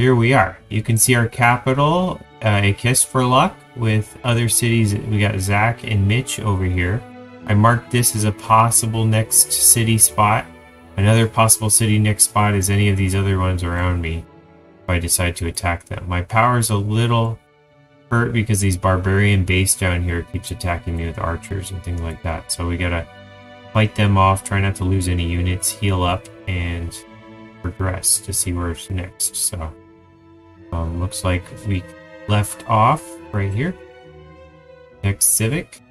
here we are. You can see our capital, uh, a kiss for luck, with other cities. We got Zach and Mitch over here. I marked this as a possible next city spot. Another possible city next spot is any of these other ones around me if I decide to attack them. My power's a little hurt because these barbarian base down here keeps attacking me with archers and things like that. So we gotta fight them off, try not to lose any units, heal up, and progress to see where's next. So um, looks like we left off right here. Next civic.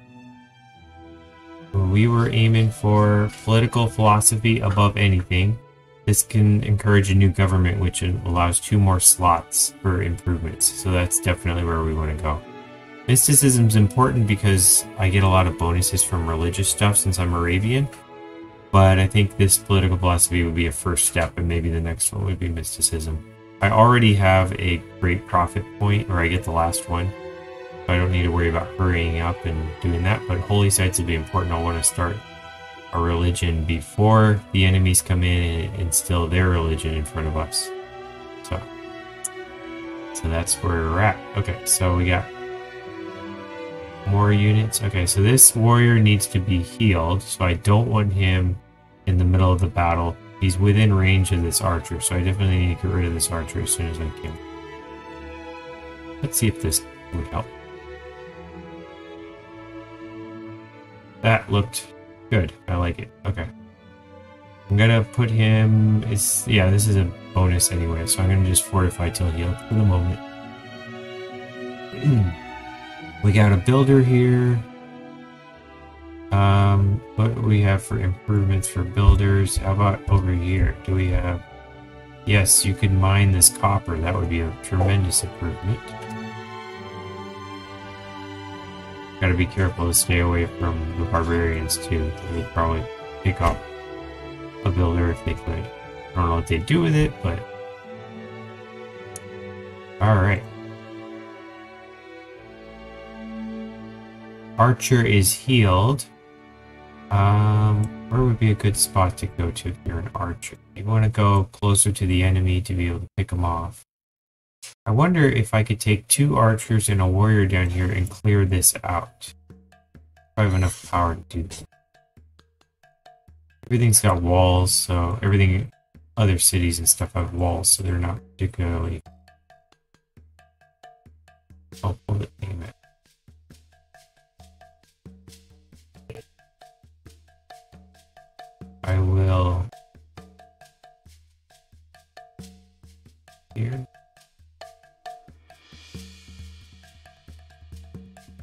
We were aiming for political philosophy above anything. This can encourage a new government, which allows two more slots for improvements. So that's definitely where we want to go. Mysticism is important because I get a lot of bonuses from religious stuff since I'm Arabian. But I think this political philosophy would be a first step, and maybe the next one would be mysticism. I already have a great prophet point, or I get the last one. I don't need to worry about hurrying up and doing that, but holy sites will be important. I'll want to start a religion before the enemies come in and instill their religion in front of us. So, so that's where we're at. Okay, so we got more units. Okay, so this warrior needs to be healed, so I don't want him in the middle of the battle. He's within range of this archer, so I definitely need to get rid of this archer as soon as I can. Let's see if this would help. That looked good. I like it. Okay. I'm gonna put him... Is Yeah, this is a bonus anyway, so I'm gonna just fortify till healed for the moment. we got a builder here. Um, what do we have for improvements for builders? How about over here? Do we have... Yes, you can mine this copper. That would be a tremendous improvement. Gotta be careful to stay away from the barbarians too. They'd probably pick up a builder if they could. I don't know what they'd do with it, but... Alright. Archer is healed. Um, where would be a good spot to go to if you're an archer? You want to go closer to the enemy to be able to pick them off. I wonder if I could take two archers and a warrior down here and clear this out. I have enough power to do that. Everything's got walls, so everything, other cities and stuff have walls, so they're not particularly helpful to aim. I will here.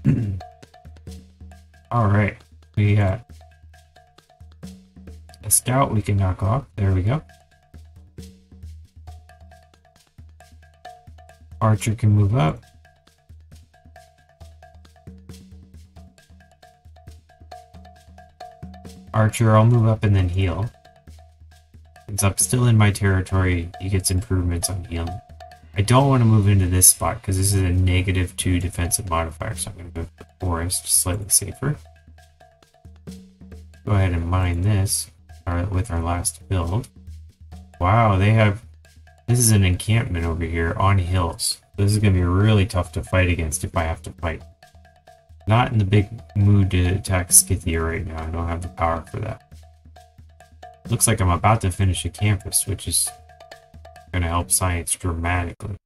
All right, we got a scout we can knock off. There we go. Archer can move up. Archer, I'll move up and then heal. It's up still in my territory. He gets improvements on healing. I don't want to move into this spot because this is a negative 2 defensive modifier, so I'm going to move forest, slightly safer. Go ahead and mine this uh, with our last build. Wow, they have... This is an encampment over here on hills. This is going to be really tough to fight against if I have to fight. Not in the big mood to attack Scythia right now. I don't have the power for that. Looks like I'm about to finish a campus, which is going to help science dramatically.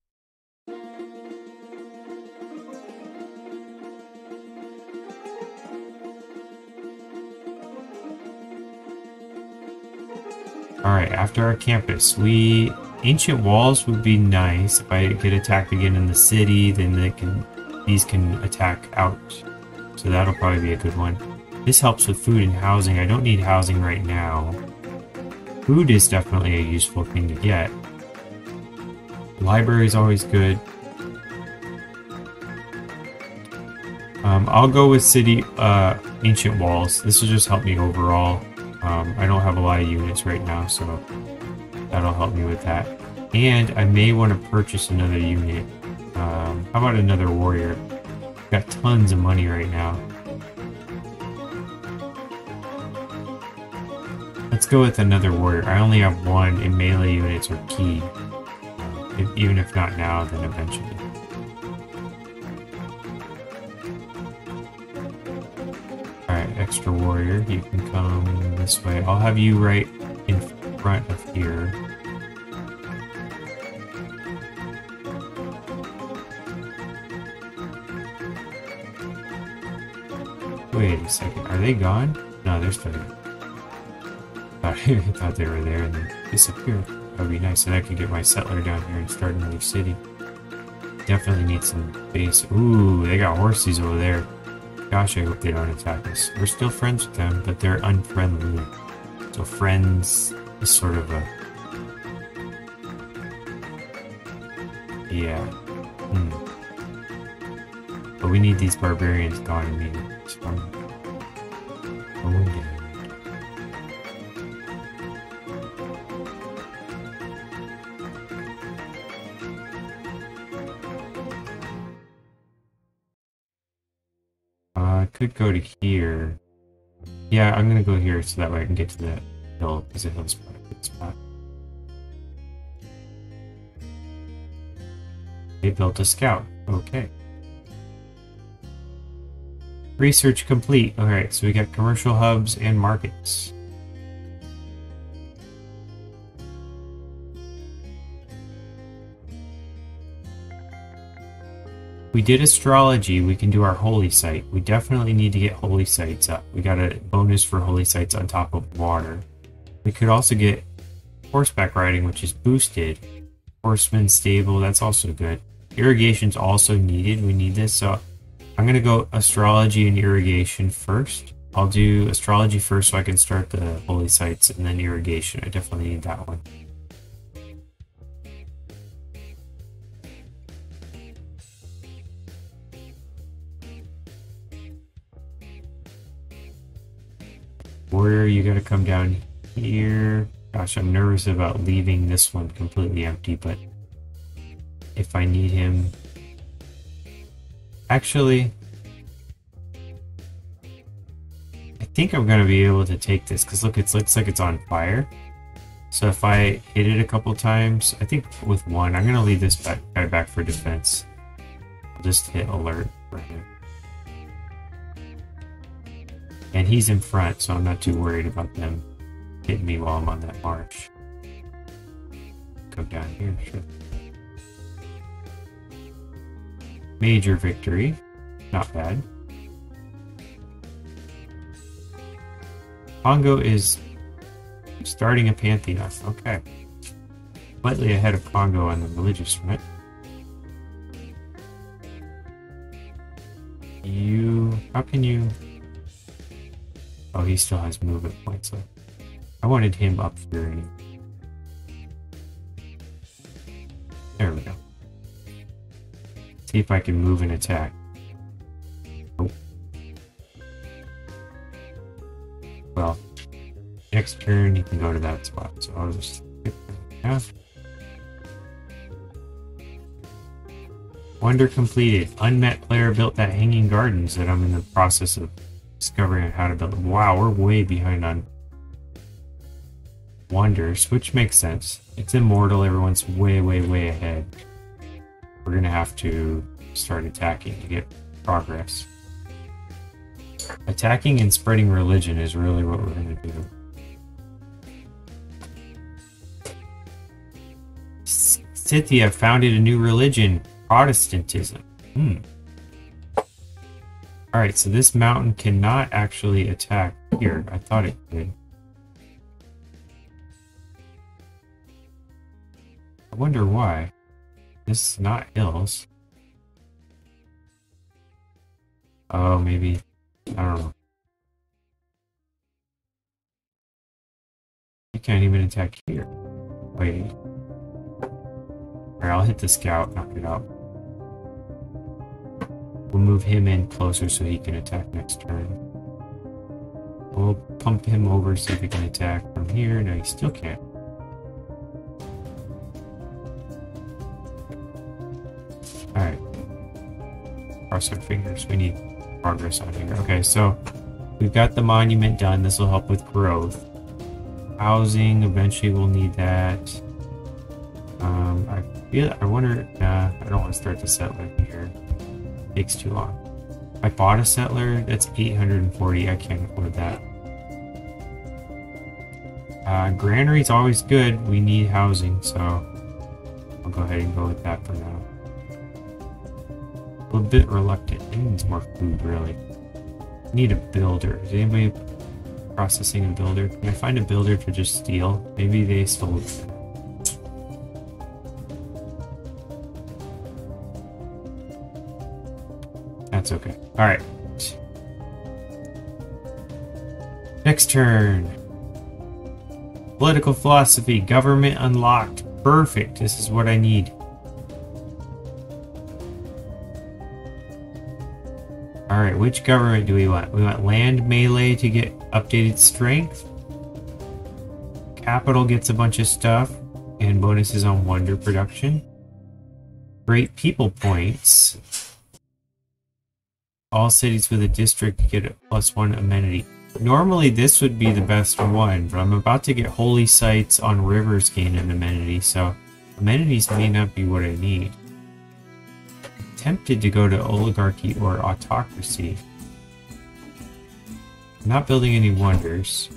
Alright, after our campus, we... Ancient walls would be nice. If I get attacked again in the city, then they can these can attack out so that'll probably be a good one. This helps with food and housing. I don't need housing right now. Food is definitely a useful thing to get. Library is always good. Um, I'll go with city uh, ancient walls. This will just help me overall. Um, I don't have a lot of units right now, so that'll help me with that. And I may want to purchase another unit. Um, how about another warrior? Got tons of money right now. Let's go with another warrior. I only have one, and melee units are key. If, even if not now, then eventually. Alright, extra warrior, you can come this way. I'll have you right in front of here. Wait a second, are they gone? No, they're still here. I thought they were there and they disappeared. That would be nice, and I could get my settler down here and start another city. Definitely need some base. Ooh, they got horses over there. Gosh, I hope they don't attack us. We're still friends with them, but they're unfriendly. So friends is sort of a... Yeah. Hmm. But we need these barbarians gone immediately. Uh, I could go to here. Yeah, I'm gonna go here so that way I can get to the hill, because the hill's spot a good spot. They built a scout. Okay. Research complete. Alright, so we got commercial hubs and markets. We did astrology, we can do our holy site. We definitely need to get holy sites up. We got a bonus for holy sites on top of water. We could also get horseback riding, which is boosted. Horseman stable, that's also good. Irrigation's also needed. We need this, so I'm gonna go astrology and irrigation first. I'll do astrology first so I can start the holy sites and then irrigation. I definitely need that one. Warrior, you gotta come down here. Gosh, I'm nervous about leaving this one completely empty, but if I need him... Actually, I think I'm gonna be able to take this, because look, it looks like it's on fire. So if I hit it a couple times, I think with one, I'm gonna leave this back, guy back for defense. I'll just hit alert for him. And he's in front, so I'm not too worried about them hitting me while I'm on that march. Come down here, sure. Major victory. Not bad. Congo is starting a pantheon. Okay. Slightly ahead of Congo on the religious front. You... How can you... Oh, he still has movement points. I wanted him up here. There we go. See if I can move and attack. Oh. Well, next turn you can go to that spot, so I'll just yeah. Wonder completed. Unmet player built that hanging gardens that I'm in the process of discovering how to build. Wow, we're way behind on wonders, which makes sense. It's immortal, everyone's way, way, way ahead. We're gonna have to start attacking to get progress. Attacking and spreading religion is really what we're gonna do. Scythia founded a new religion, Protestantism. Hmm. Alright, so this mountain cannot actually attack here. I thought it could. I wonder why. This is not hills. Oh, maybe. I don't know. You can't even attack here. Wait. Alright, I'll hit the scout, knock it out. We'll move him in closer so he can attack next turn. We'll pump him over, see if he can attack from here. No, he still can't. Cross our fingers. We need progress on here. Okay, so we've got the monument done. This will help with growth. Housing, eventually we'll need that. Um, I Yeah, I wonder. Nah, I don't want to start the settler here. It takes too long. I bought a settler. That's 840. I can't afford that. Uh, granary's always good. We need housing, so I'll go ahead and go with that for now. A bit reluctant. It needs more food, really. Need a builder. Is anybody processing a builder? Can I find a builder to just steal? Maybe they stole That's okay. Alright. Next turn. Political philosophy. Government unlocked. Perfect. This is what I need. Alright, which government do we want? We want land melee to get updated strength. Capital gets a bunch of stuff and bonuses on wonder production. Great people points. All cities with a district get a plus one amenity. Normally this would be the best one, but I'm about to get holy sites on rivers gain an amenity, so amenities may not be what I need tempted to go to oligarchy or autocracy. Not building any wonders.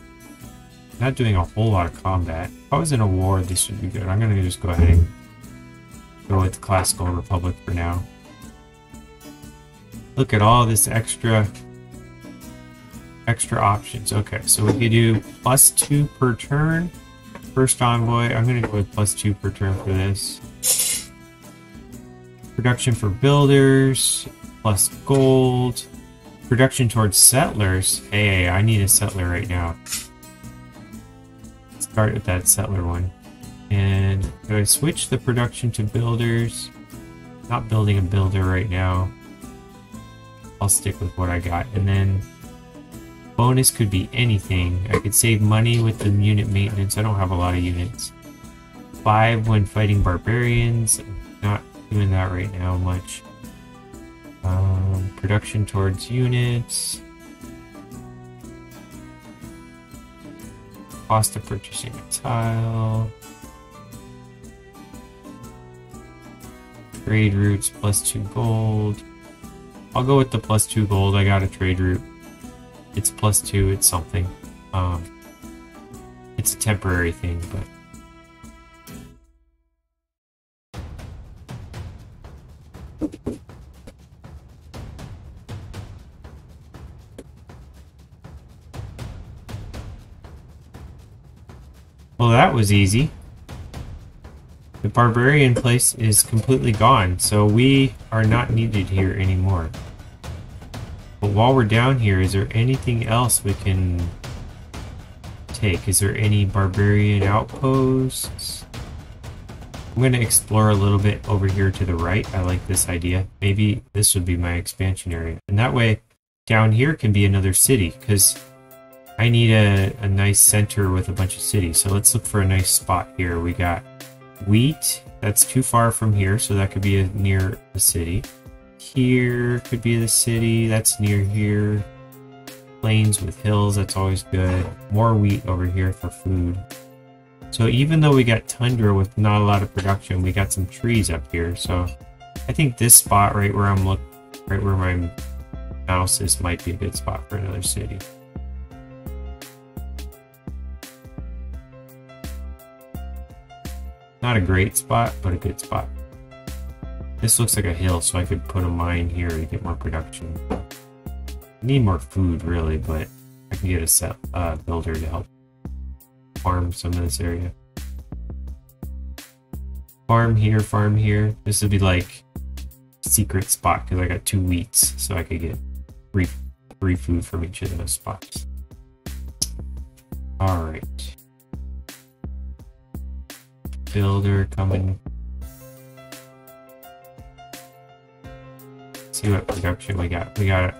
Not doing a whole lot of combat. If I was in a war, this should be good. I'm gonna just go ahead and go with the classical republic for now. Look at all this extra extra options. Okay, so we could do plus two per turn. First envoy, I'm gonna go with plus two per turn for this. Production for builders, plus gold. Production towards settlers. Hey, I need a settler right now. Start with that settler one. And do I switch the production to builders? Not building a builder right now. I'll stick with what I got. And then bonus could be anything. I could save money with the unit maintenance. I don't have a lot of units. Five when fighting barbarians. Doing that right now much. Um, production towards units. Cost of purchasing a tile. Trade routes plus two gold. I'll go with the plus two gold. I got a trade route. It's plus two, it's something. Um, it's a temporary thing, but Well, that was easy. The barbarian place is completely gone, so we are not needed here anymore. But while we're down here, is there anything else we can take? Is there any barbarian outposts? I'm going to explore a little bit over here to the right. I like this idea. Maybe this would be my expansion area. And that way, down here can be another city, because I need a, a nice center with a bunch of cities. So let's look for a nice spot here. We got wheat. That's too far from here, so that could be a, near the city. Here could be the city. That's near here. Plains with hills. That's always good. More wheat over here for food. So even though we got tundra with not a lot of production, we got some trees up here. So I think this spot right where I'm look, right where my mouse is, might be a good spot for another city. Not a great spot, but a good spot. This looks like a hill, so I could put a mine here to get more production. I need more food, really, but I can get a set, uh, builder to help farm some of this area. Farm here, farm here. This would be like secret spot because I got two wheats, so I could get free, free food from each of those spots. All right builder coming. Let's see what production we got. We got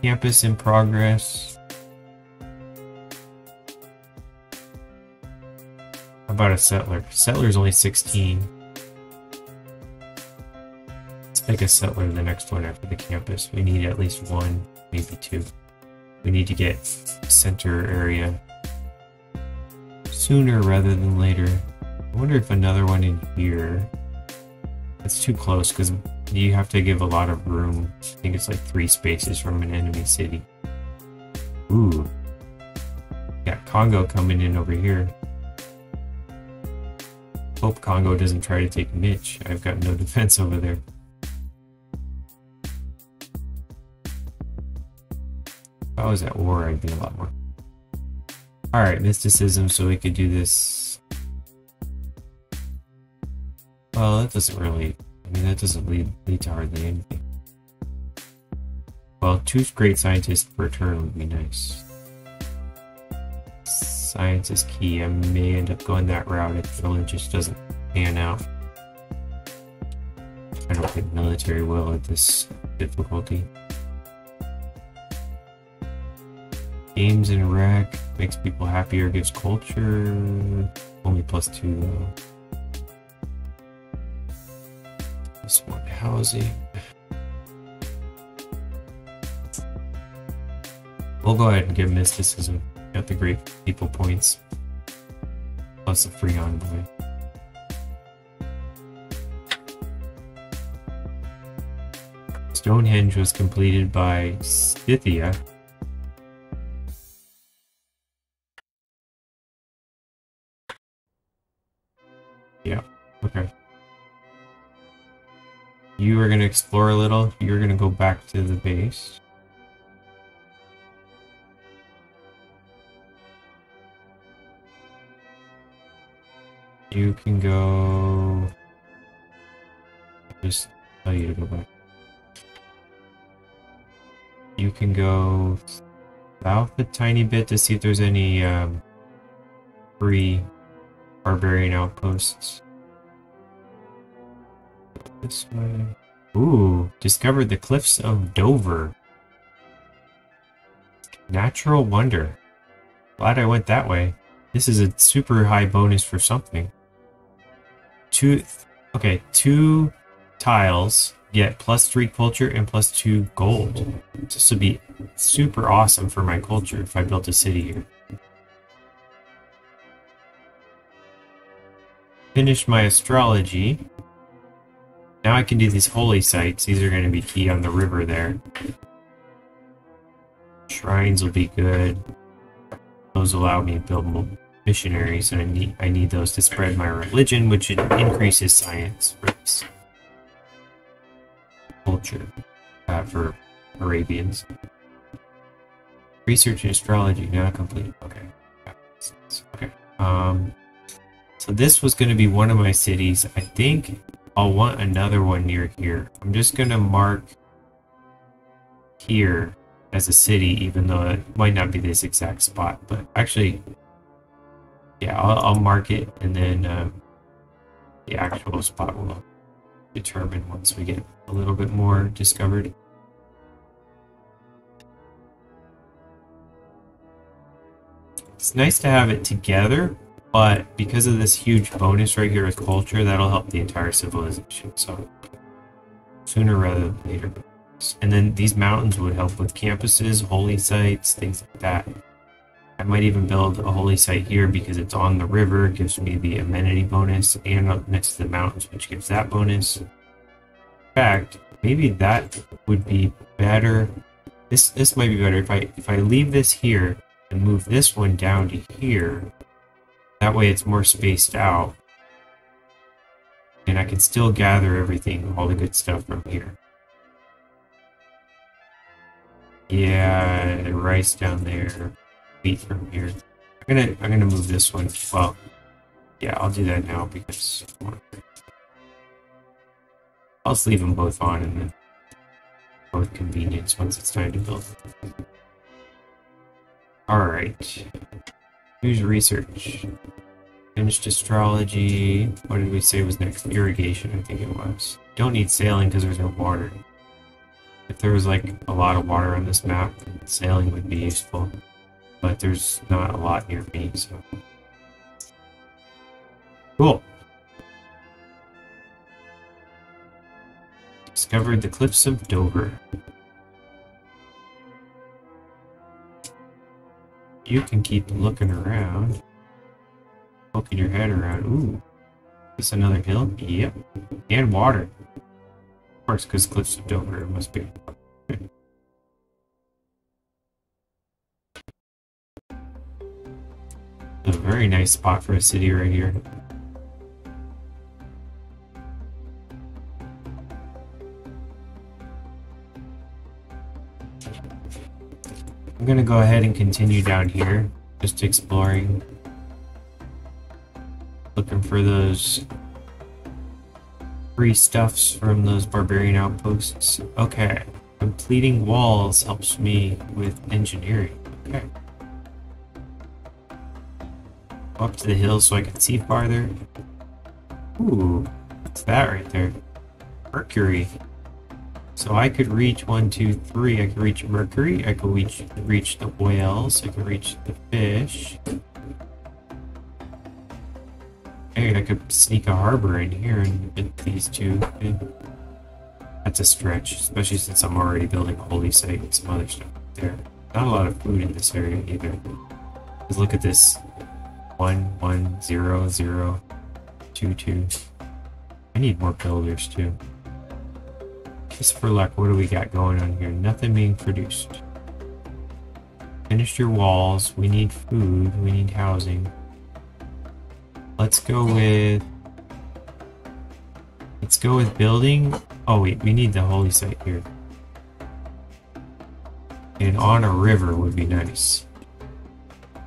campus in progress. About a settler? Settler's only 16. Let's make a settler the next one after the campus. We need at least one, maybe two. We need to get center area sooner rather than later. I wonder if another one in here. That's too close because you have to give a lot of room. I think it's like three spaces from an enemy city. Ooh. Got Congo coming in over here. Hope Congo doesn't try to take Mitch. I've got no defense over there. If I was at war, I'd be a lot more. Alright, mysticism, so we could do this. Well, that doesn't really. I mean, that doesn't lead, lead to hardly anything. Well, two great scientists per turn would be nice. Science is key. I may end up going that route if the just doesn't pan out. I don't think military will at this difficulty. Games and rec makes people happier, gives culture. Only plus two though. This one housing. We'll go ahead and give mysticism. Got the great people points. Plus a free envoy. Stonehenge was completed by Scythia Yeah, okay. You are going to explore a little. You're going to go back to the base. You can go... Just tell you to go back. You can go south a tiny bit to see if there's any um, free barbarian outposts. This way. Ooh, discovered the cliffs of Dover. Natural wonder. Glad I went that way. This is a super high bonus for something. Two, okay, two tiles get plus three culture and plus two gold. This would be super awesome for my culture if I built a city here. Finish my astrology. Now I can do these holy sites. These are going to be key on the river there. Shrines will be good. Those allow me to build missionaries, and I need I need those to spread my religion, which increases science for this culture uh, for Arabians. Research in astrology now complete. Okay. Okay. Um. So this was going to be one of my cities. I think I'll want another one near here. I'm just going to mark here as a city, even though it might not be this exact spot. But actually, yeah, I'll, I'll mark it, and then um, the actual spot will determine once we get a little bit more discovered. It's nice to have it together, but because of this huge bonus right here with culture, that'll help the entire civilization. So sooner rather than later. And then these mountains would help with campuses, holy sites, things like that. I might even build a holy site here because it's on the river, gives me the amenity bonus, and up next to the mountains, which gives that bonus. In fact, maybe that would be better. This this might be better if I if I leave this here and move this one down to here. That way it's more spaced out. And I can still gather everything, all the good stuff from here. Yeah, rice down there, wheat from here. I'm gonna I'm gonna move this one. Well, yeah, I'll do that now because I'll just leave them both on and then both convenience once it's time to build. Alright. Use research. Finished astrology. What did we say was next? Irrigation, I think it was. Don't need sailing because there's no water. If there was like a lot of water on this map, sailing would be useful. But there's not a lot near me, so. Cool. Discovered the cliffs of Dover. You can keep looking around. Poking your head around. Ooh. Is another hill? Yep. And water. Of course, because Cliffs of Dover must be. A very nice spot for a city right here. I'm gonna go ahead and continue down here, just exploring. Looking for those free stuffs from those barbarian outposts. Okay, completing walls helps me with engineering. Okay. Up to the hill so I can see farther. Ooh, what's that right there? Mercury. So I could reach one, two, three. I could reach Mercury. I could reach reach the whales. I could reach the fish. Hey, I could sneak a harbor in here and get these two. That's a stretch, especially since I'm already building a holy site and some other stuff there. Not a lot of food in this area either. Because look at this. One, one, zero, zero, two, two. I need more builders too. Just for luck, what do we got going on here? Nothing being produced. Finish your walls. We need food. We need housing. Let's go with... Let's go with building. Oh wait, we need the holy site here. And on a river would be nice.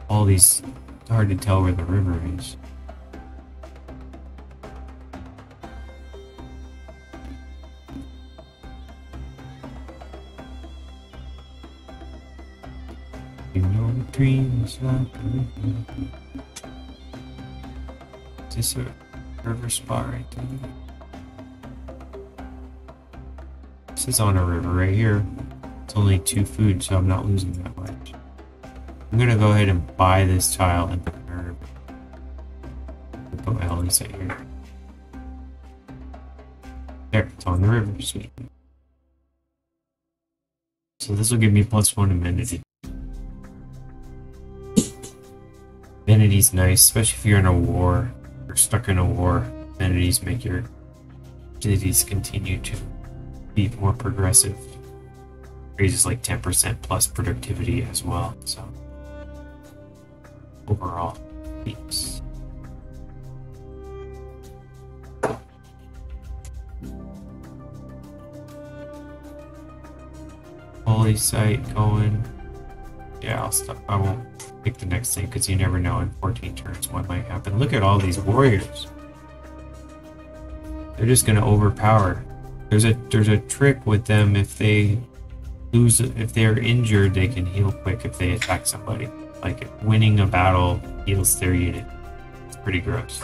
All these... hard to tell where the river is. You know dreams like Is this a river spot right there? This is on a river right here. It's only two food, so I'm not losing that much. I'm gonna go ahead and buy this tile and put my LEs right here. There, it's on the river. So this will give me plus one amenity. Amenity's nice, especially if you're in a war or stuck in a war. Amenities make your cities continue to be more progressive. Raises like 10% plus productivity as well, so overall peaks. Holy site going. Yeah, I'll stop. I won't pick the next thing because you never know in 14 turns what might happen. Look at all these warriors. They're just gonna overpower. There's a there's a trick with them if they lose if they're injured they can heal quick if they attack somebody. Like winning a battle heals their unit. It's pretty gross.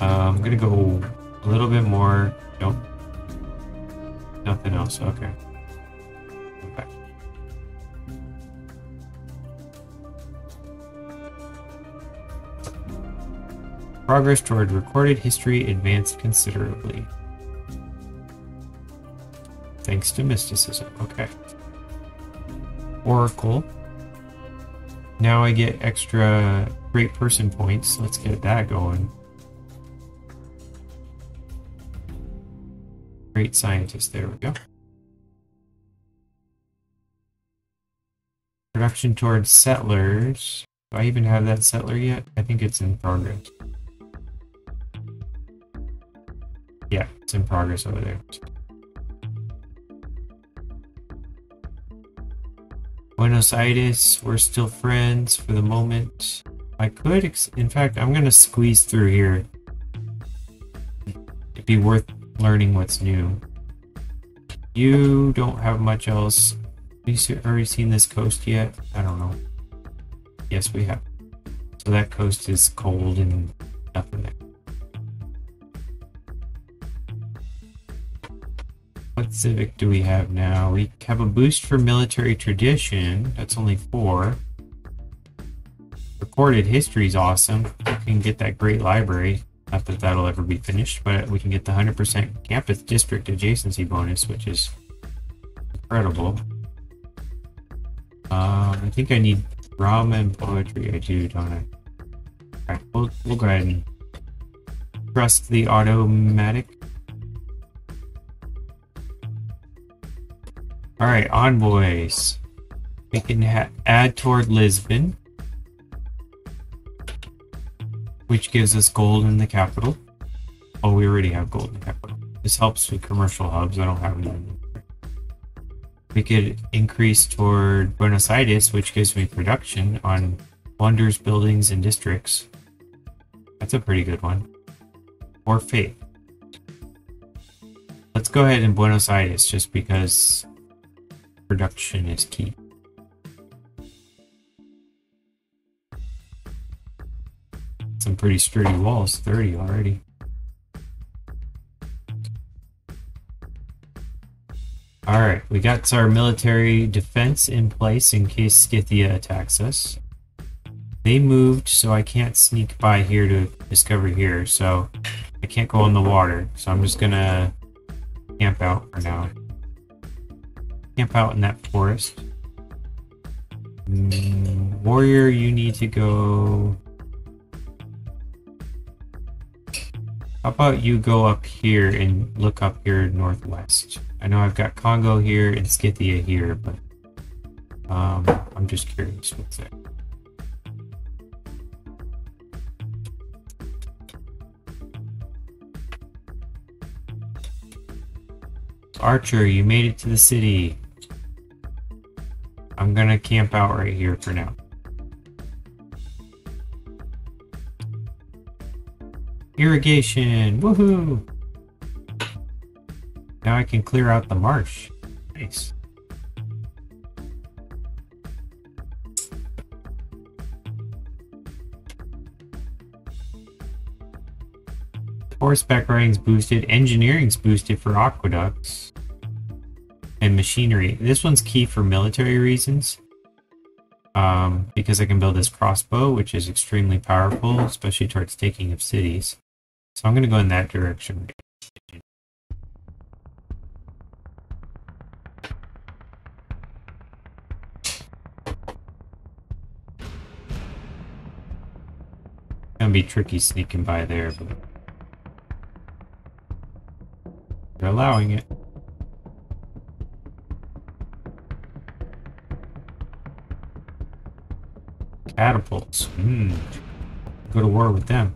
Uh, I'm gonna go a little bit more. Nope. Nothing else. Okay. Okay. Progress toward recorded history advanced considerably. Thanks to mysticism. Okay. Oracle. Now I get extra great person points. Let's get that going. Great scientist. There we go. Production towards settlers. Do I even have that settler yet? I think it's in progress. Yeah, it's in progress over there. Buenos Aires, we're still friends for the moment. I could, in fact, I'm gonna squeeze through here. It'd be worth learning what's new. You don't have much else. Have you already seen this coast yet? I don't know. Yes, we have. So that coast is cold and nothing there. What civic do we have now? We have a boost for military tradition. That's only four. Recorded history is awesome. We can get that great library. Not that that'll ever be finished, but we can get the 100% campus district adjacency bonus, which is incredible. Um, I think I need drama and poetry. I do, don't I? Alright, we'll, we'll go ahead and trust the automatic. Alright, envoys. We can add toward Lisbon. Which gives us gold in the capital. Oh, we already have gold in the capital. This helps with commercial hubs. I don't have any. We could increase toward Buenos Aires, which gives me production on wonders, buildings, and districts. That's a pretty good one. Or faith. Let's go ahead in Buenos Aires just because production is key. Some pretty sturdy walls, 30 already. Alright, we got our military defense in place in case Scythia attacks us. They moved, so I can't sneak by here to discover here, so I can't go in the water. So I'm just gonna camp out for now. Camp out in that forest. Mm, warrior, you need to go How about you go up here and look up here northwest? I know I've got Congo here and Scythia here, but um, I'm just curious what's there. Archer, you made it to the city. I'm gonna camp out right here for now. Irrigation! Woohoo! Now I can clear out the marsh. Nice. Horseback riding's boosted, engineering's boosted for aqueducts, and machinery. This one's key for military reasons. Um, because I can build this crossbow, which is extremely powerful, especially towards taking of cities. So I'm going to go in that direction. Gonna be tricky sneaking by there, but they're allowing it. Catapults. Hmm. Go to war with them.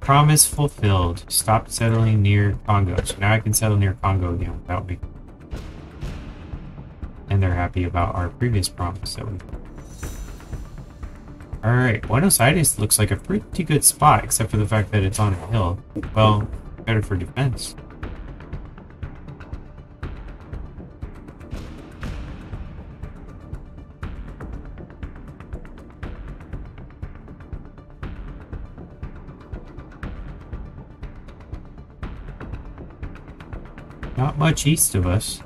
Promise fulfilled. Stop settling near Congo. So now I can settle near Congo again without me. And they're happy about our previous promise that we Alright, Buenos Aires looks like a pretty good spot, except for the fact that it's on a hill. Well, better for defense. Much east of us.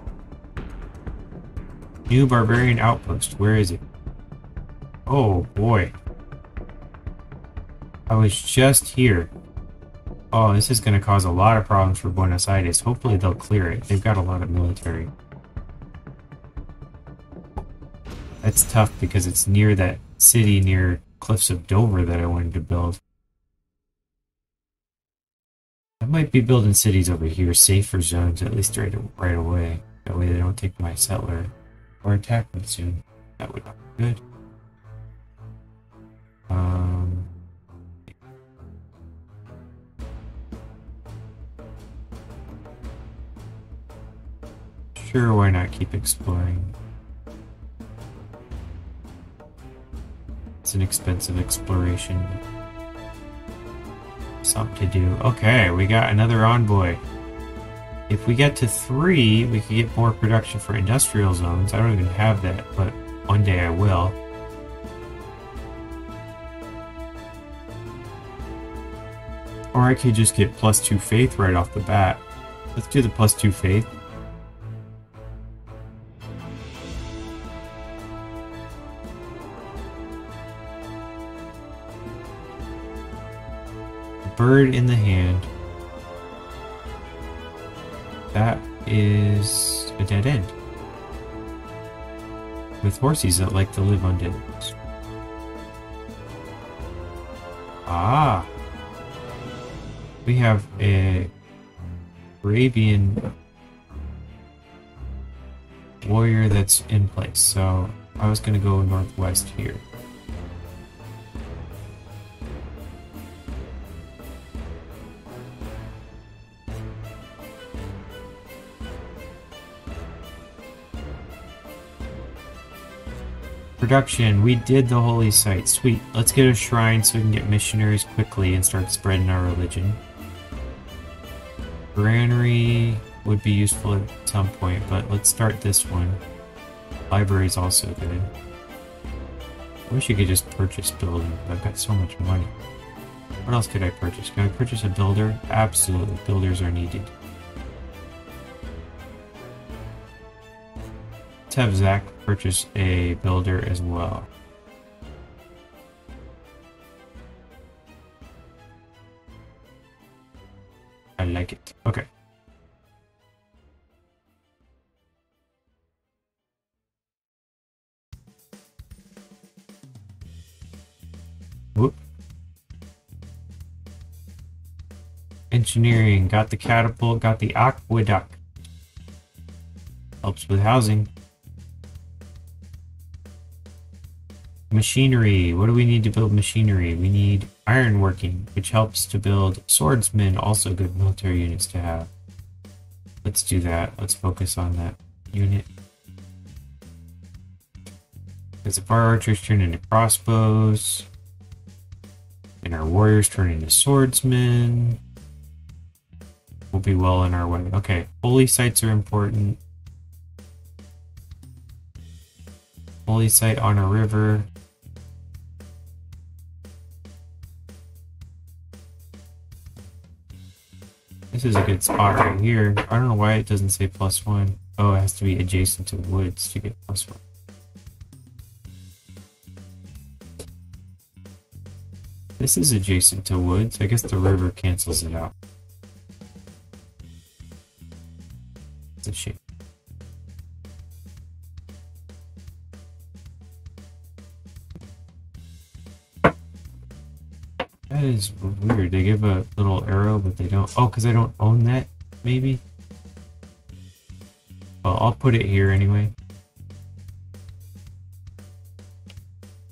New barbarian outpost. Where is it? Oh boy. I was just here. Oh, this is going to cause a lot of problems for Buenos Aires. Hopefully they'll clear it. They've got a lot of military. That's tough because it's near that city near Cliffs of Dover that I wanted to build. Be building cities over here, safer zones, at least right, right away. That way they don't take my settler or attack me soon. That would not be good. Um, sure, why not keep exploring? It's an expensive exploration something to do. Okay, we got another envoy. If we get to three, we could get more production for industrial zones. I don't even have that, but one day I will. Or I could just get plus two faith right off the bat. Let's do the plus two faith. Bird in the hand. That is a dead end. with horses that like to live on deserts. Ah. We have a Arabian warrior that's in place, so I was to go northwest here. Production. We did the holy site. Sweet. Let's get a shrine so we can get missionaries quickly and start spreading our religion. Granary would be useful at some point, but let's start this one. Library is also good. I wish you could just purchase buildings. I've got so much money. What else could I purchase? Can I purchase a builder? Absolutely. Builders are needed. Let's have Zach purchase a builder as well. I like it. Okay. Whoop. Engineering, got the catapult, got the aqueduct. Helps with housing. Machinery. What do we need to build machinery? We need ironworking, which helps to build swordsmen, also good military units to have. Let's do that. Let's focus on that unit. Because if our archers turn into crossbows, and our warriors turn into swordsmen, we'll be well on our way. Okay, holy sites are important. Holy site on a river. This is a good spot right here. I don't know why it doesn't say plus one. Oh, it has to be adjacent to woods to get plus one. This is adjacent to woods. I guess the river cancels it out. It's a shame. That is weird. They give a little arrow, but they don't. Oh, because I don't own that, maybe? Well, I'll put it here anyway.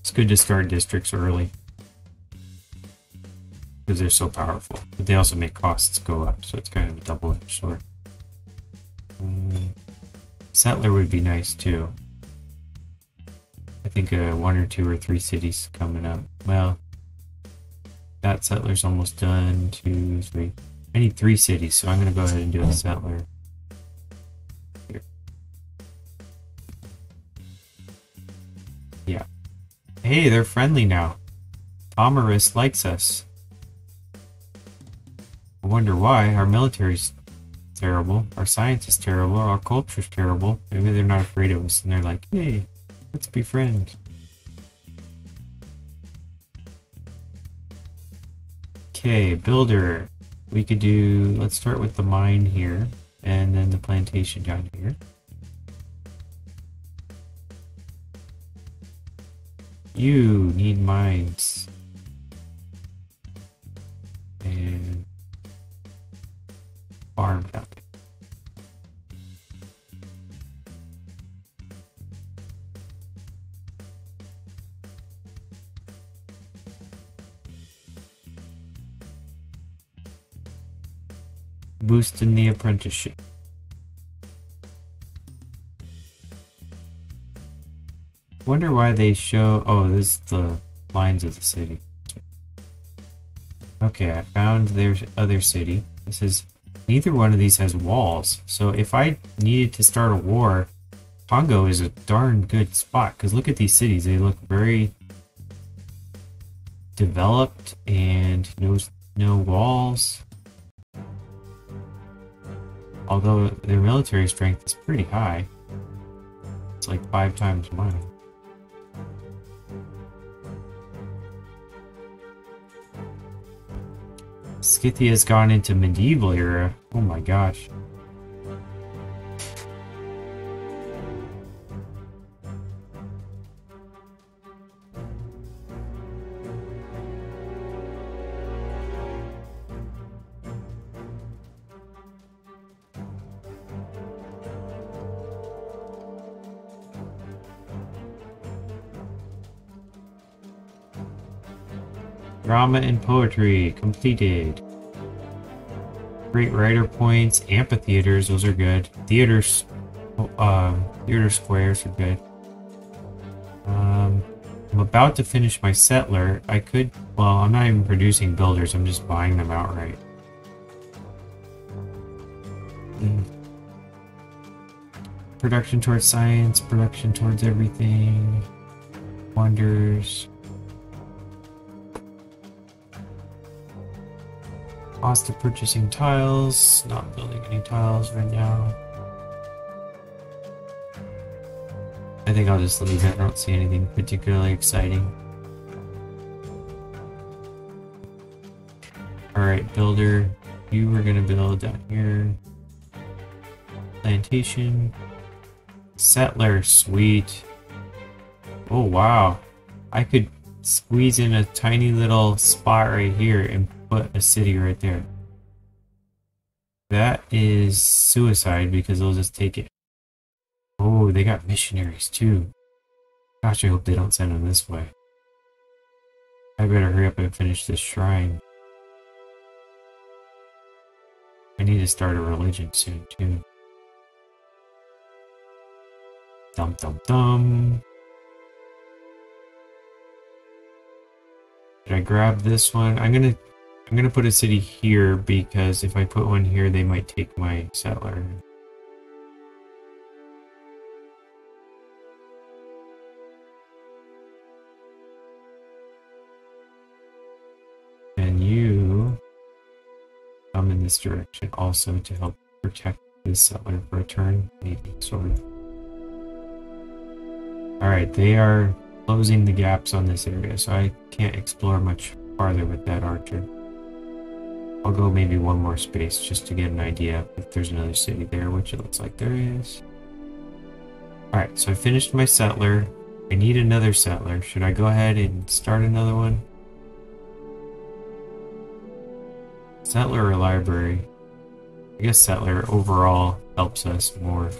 It's good to start districts early. Because they're so powerful. But they also make costs go up, so it's kind of a double-edged sword. Um, settler would be nice, too. I think uh, one or two or three cities coming up. Well, that settler's almost done. Two, three. I need three cities, so I'm going to go ahead and do a settler. Here. Yeah. Hey, they're friendly now. Tomyris likes us. I wonder why. Our military's terrible. Our science is terrible. Our culture's terrible. Maybe they're not afraid of us and they're like, hey, let's be friends. Okay, builder. We could do, let's start with the mine here, and then the plantation down here. You need mines. And farm there. boosting the apprenticeship. Wonder why they show. Oh, this is the lines of the city. Okay, I found their other city. This is neither one of these has walls. So if I needed to start a war, Congo is a darn good spot. Because look at these cities; they look very developed and no no walls. Although their military strength is pretty high. It's like five times mine. Scythia has gone into medieval era. Oh my gosh. Drama and poetry completed. Great writer points, amphitheaters, those are good. Theaters, uh, theater squares are good. Um, I'm about to finish my settler. I could, well, I'm not even producing builders, I'm just buying them outright. Mm. Production towards science, production towards everything. Wonders. Cost of purchasing tiles. Not building any tiles right now. I think I'll just leave it. I don't see anything particularly exciting. Alright, builder. You were gonna build down here. Plantation. Settler, sweet. Oh wow. I could squeeze in a tiny little spot right here and put a city right there. That is suicide because they'll just take it. Oh, they got missionaries too. Gosh, I hope they don't send them this way. I better hurry up and finish this shrine. I need to start a religion soon too. Dum dum dum. Did I grab this one? I'm gonna I'm gonna put a city here because if I put one here they might take my settler. And you come in this direction also to help protect this settler for a turn, maybe, sort of. Alright, they are closing the gaps on this area, so I can't explore much farther with that archer. I'll go maybe one more space just to get an idea if there's another city there, which it looks like there is. Alright, so I finished my settler. I need another settler. Should I go ahead and start another one? Settler or library? I guess settler overall helps us more.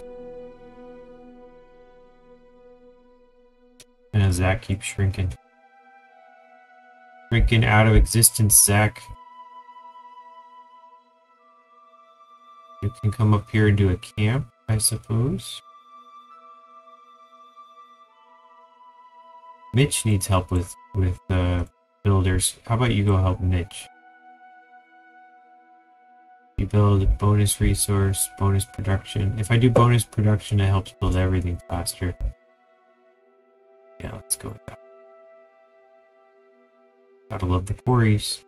And as Zach keeps shrinking. Shrinking out of existence, Zach. Can come up here and do a camp, I suppose. Mitch needs help with with uh, builders. How about you go help Mitch? You build bonus resource, bonus production. If I do bonus production, it helps build everything faster. Yeah, let's go with that. Gotta love the quarries.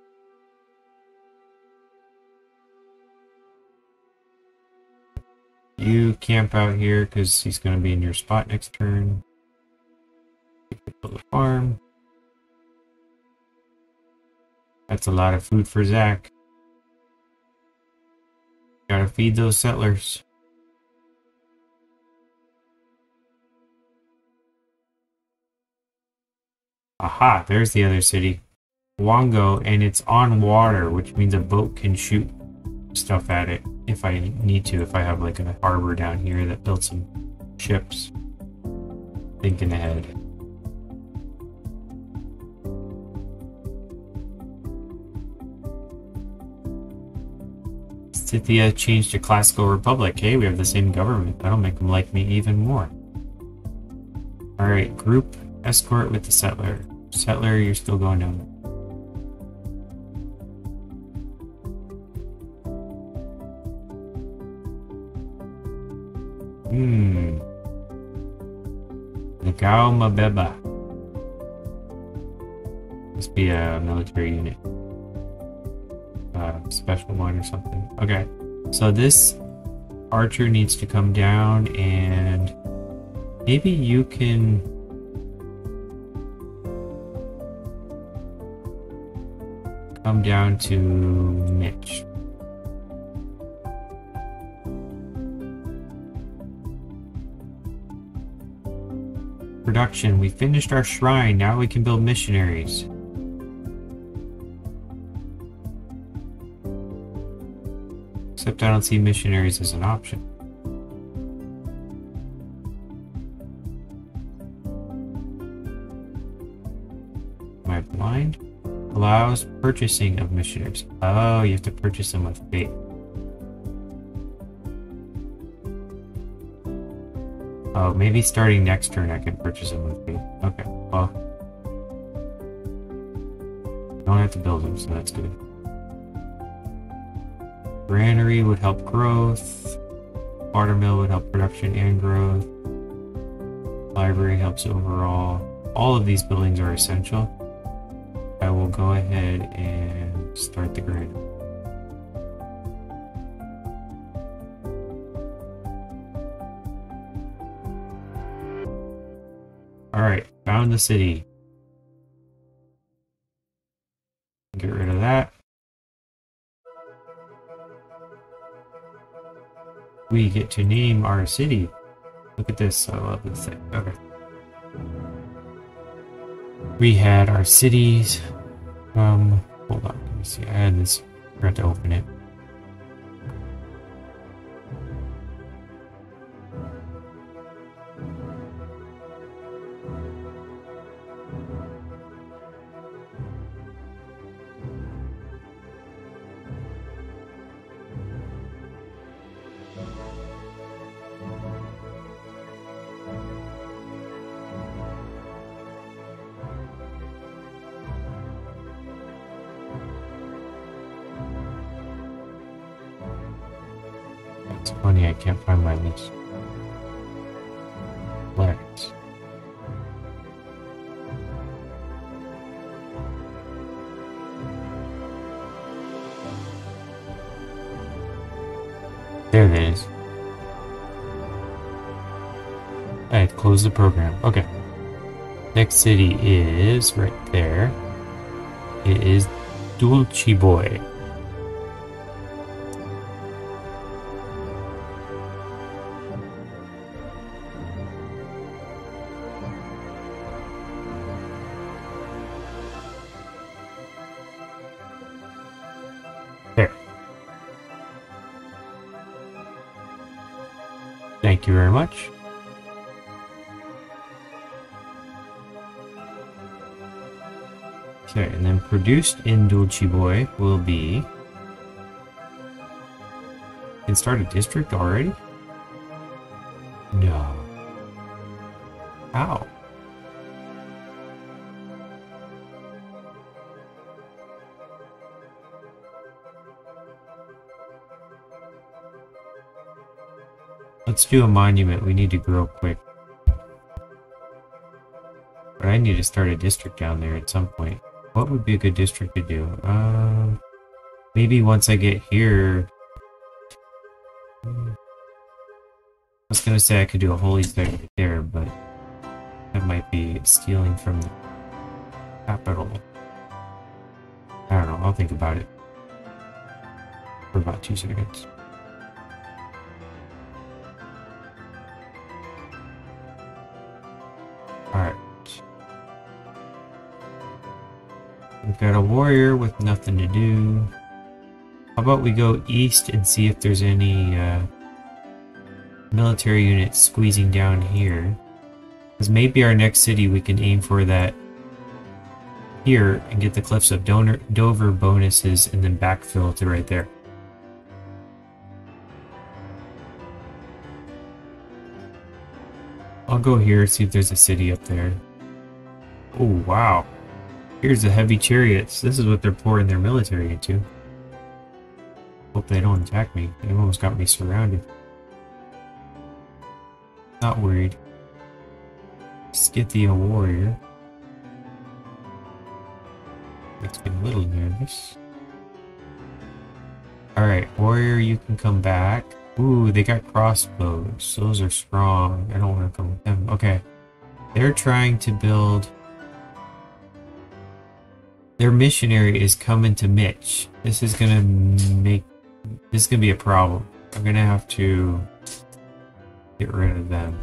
You camp out here because he's going to be in your spot next turn. Build a farm. That's a lot of food for Zach. Gotta feed those settlers. Aha, there's the other city. Wongo, and it's on water, which means a boat can shoot stuff at it if I need to, if I have like a harbor down here that builds some ships. Thinking ahead. Scythia changed to classical republic. Hey, we have the same government. That'll make them like me even more. Alright, group escort with the settler. Settler, you're still going down. Hmm. Ngao Mbeba. Must be a military unit. Uh, special one or something. Okay. So this archer needs to come down and maybe you can come down to Mitch. Production. We finished our shrine. Now we can build missionaries. Except I don't see missionaries as an option. Am I blind? Allows purchasing of missionaries. Oh, you have to purchase them with faith. Oh, maybe starting next turn I can purchase them with faith. Okay, well. Don't have to build them, so that's good. Granary would help growth. Watermill would help production and growth. Library helps overall. All of these buildings are essential. I will go ahead and start the granary. Alright, found the city. Get rid of that. We get to name our city. Look at this, I love this thing. Okay. We had our cities. Um, hold on, let me see. I had this, forgot to open it. It's funny, I can't find my list. There it is. I had closed the program. Okay. Next city is right there. It is Dulciboy. Thank you very much. Okay, and then produced in Dulciboy will be. Can start a district already? Do a monument. We need to grow quick. But I need to start a district down there at some point. What would be a good district to do? Um, maybe once I get here. I was gonna say I could do a holy site right there, but that might be stealing from the capital. I don't know. I'll think about it for about two seconds. Got a warrior with nothing to do. How about we go east and see if there's any uh, military units squeezing down here. Because maybe our next city we can aim for that here and get the Cliffs of Doner, Dover bonuses and then backfill to right there. I'll go here, see if there's a city up there. Oh, wow. Here's the heavy chariots. This is what they're pouring their military into. Hope they don't attack me. They almost got me surrounded. Not worried. Scythia warrior. Makes me a little nervous. Alright, warrior, you can come back. Ooh, they got crossbows. Those are strong. I don't want to come with them. Okay. They're trying to build... Their missionary is coming to Mitch. This is gonna make... This is gonna be a problem. I'm gonna have to get rid of them.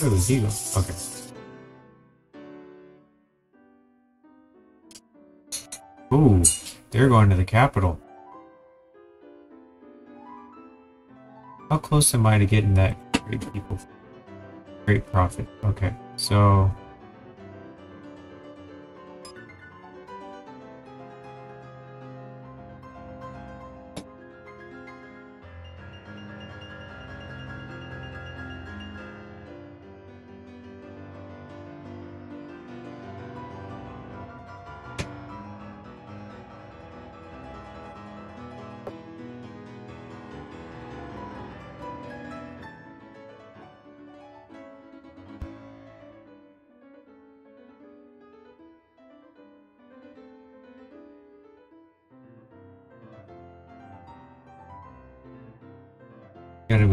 Where did he go? Okay. Ooh, they're going to the capital. How close am I to getting that Great people. Great Prophet. Okay, so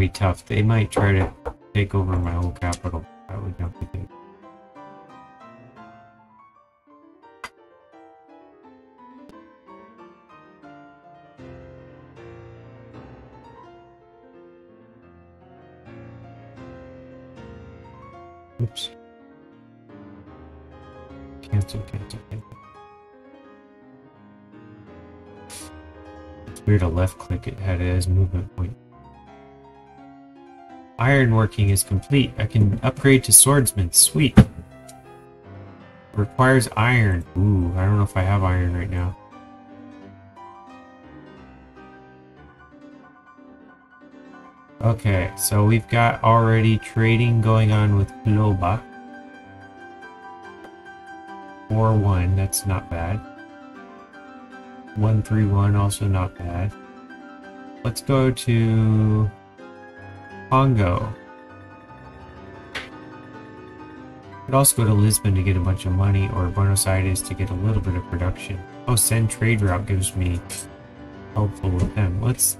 be tough. They might try to take over my whole capital. That would not be good. Oops. Cancel, cancel, cancel. It's weird to left click it had it as movement point. Ironworking is complete. I can upgrade to swordsman. Sweet. Requires iron. Ooh, I don't know if I have iron right now. Okay, so we've got already trading going on with Globa. 4-1, that's not bad. 131, also not bad. Let's go to Congo. Could also go to Lisbon to get a bunch of money, or Buenos Aires to get a little bit of production. Oh, send trade route gives me helpful with them. Let's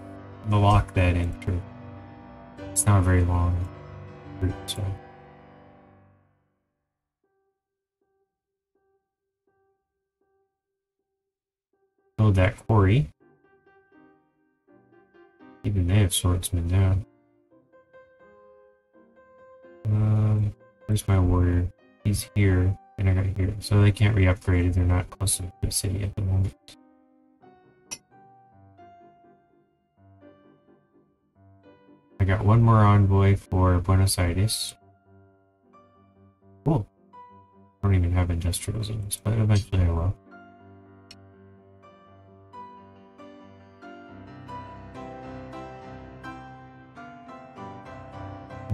lock that in. True. It's not very long route, so. Build that quarry. Even they have swordsmen now. Where's my warrior? He's here, and I got here. So they can't re-upgrade it. They're not close to the city at the moment. I got one more envoy for Buenos Aires. Cool. I don't even have industrials in this, but eventually I will.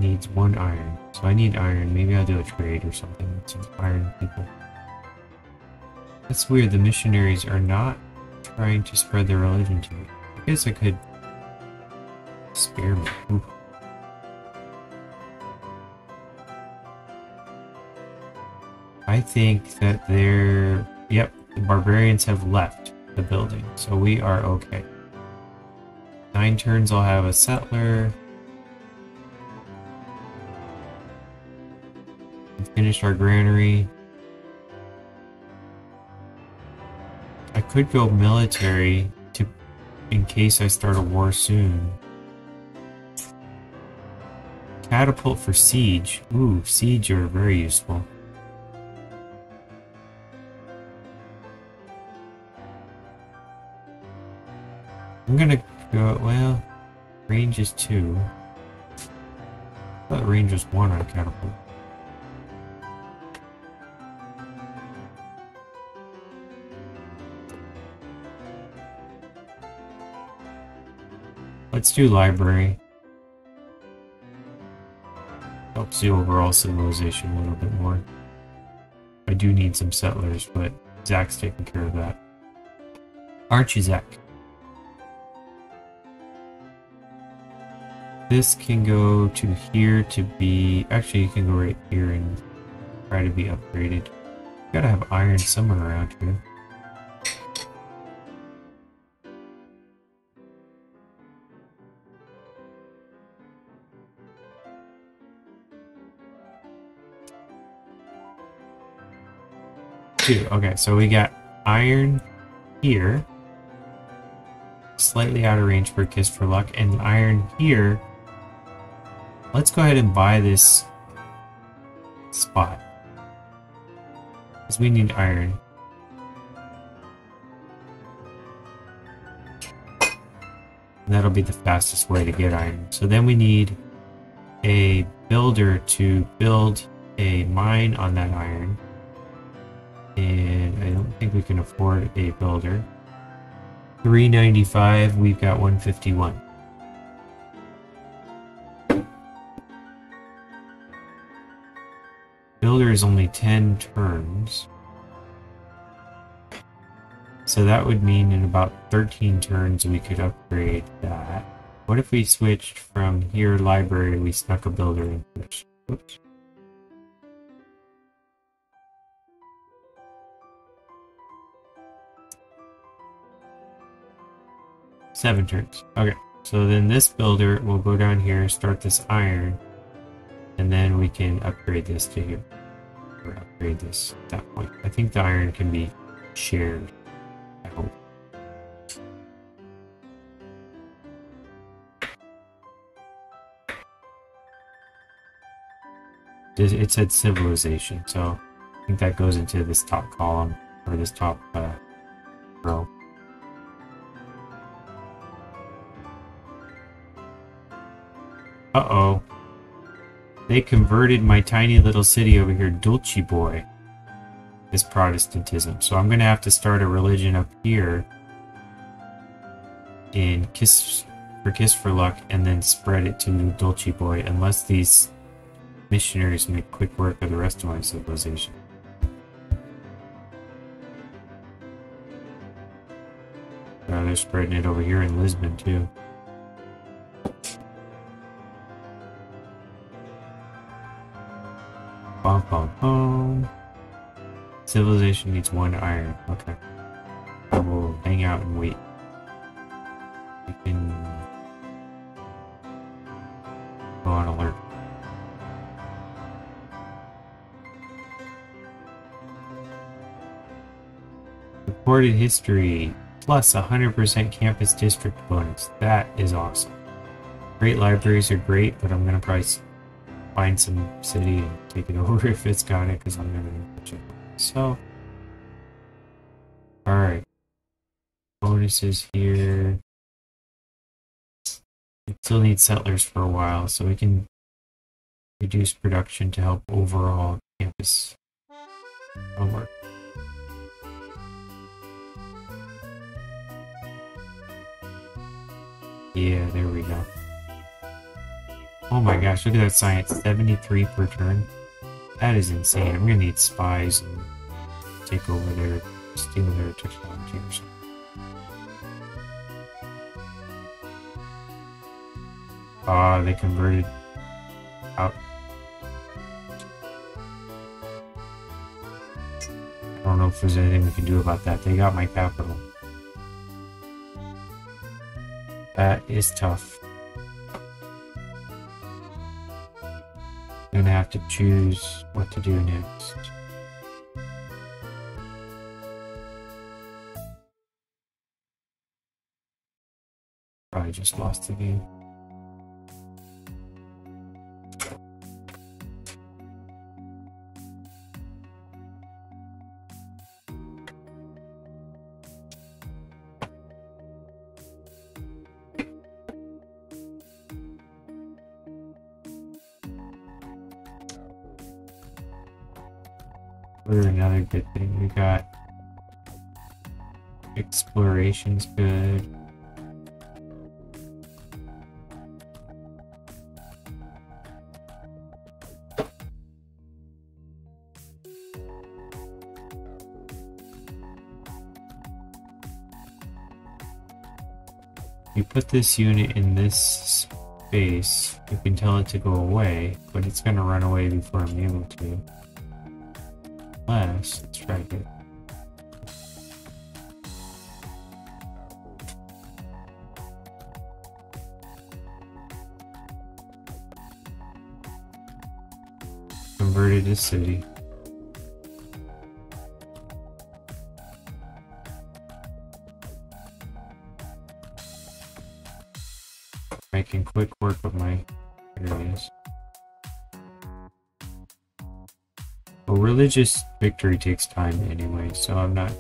Needs one iron. So I need iron. Maybe I'll do a trade or something with some iron people. That's weird. The missionaries are not trying to spread their religion to me. I guess I could spare me. Ooh. I think that they're... Yep, the barbarians have left the building, so we are okay. Nine turns I'll have a settler. Finish our granary. I could go military to in case I start a war soon. Catapult for siege. Ooh, siege are very useful. I'm gonna go, well, range is two. I thought range was one on catapult. Let's do library. Helps the overall civilization a little bit more. I do need some settlers, but Zach's taking care of that. Aren't you, Zach? This can go to here to be... Actually, you can go right here and try to be upgraded. Gotta have iron somewhere around here. Two. Okay, so we got iron here. Slightly out of range for Kiss for Luck. And iron here. Let's go ahead and buy this spot. Because we need iron. that'll be the fastest way to get iron. So then we need a builder to build a mine on that iron. And I don't think we can afford a builder. 395, we've got 151. Builder is only 10 turns. So that would mean in about 13 turns we could upgrade that. What if we switched from here library, we stuck a builder in? Oops. Seven turns. Okay. So then this builder will go down here, start this iron, and then we can upgrade this to here. Or upgrade this at that point. I think the iron can be shared. I hope. It said civilization, so I think that goes into this top column, or this top uh, row. Uh-oh. They converted my tiny little city over here, Dulce Boy, as Protestantism. So I'm going to have to start a religion up here in Kiss for Kiss for Luck and then spread it to New Dulce Boy unless these missionaries make quick work of the rest of my civilization. Uh, they're spreading it over here in Lisbon too. Bum, bum. Civilization needs one iron. Okay. I will hang out and wait. We can go on alert. Recorded history plus 100% campus district bonus. That is awesome. Great libraries are great, but I'm going to probably find some city and take it over if it's got it because I'm never going to check it. So, alright. Bonuses here. We still need settlers for a while, so we can reduce production to help overall campus homework. Yeah, there we go. Oh my gosh, look at that science. 73 per turn. That is insane. I'm gonna need spies and take over their, steal their technology or something. Ah, uh, they converted out. I don't know if there's anything we can do about that. They got my capital. That is tough. Have to choose what to do next. Probably just lost the game. Exploration's good. You put this unit in this space, you can tell it to go away, but it's gonna run away before I'm able to. Unless, let's try it. To city. Making quick work of my areas. A religious victory takes time anyway, so I'm not...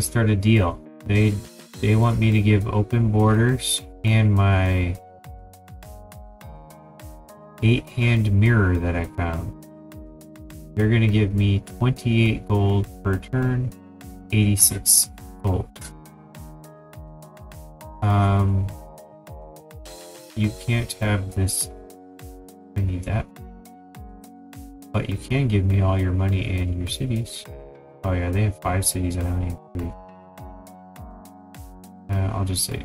to start a deal. They they want me to give open borders and my eight hand mirror that I found. They're gonna give me 28 gold per turn, 86 gold. Um, you can't have this. I need that. But you can give me all your money and your cities. Oh yeah, they have five cities. I don't need three. Uh, I'll just say.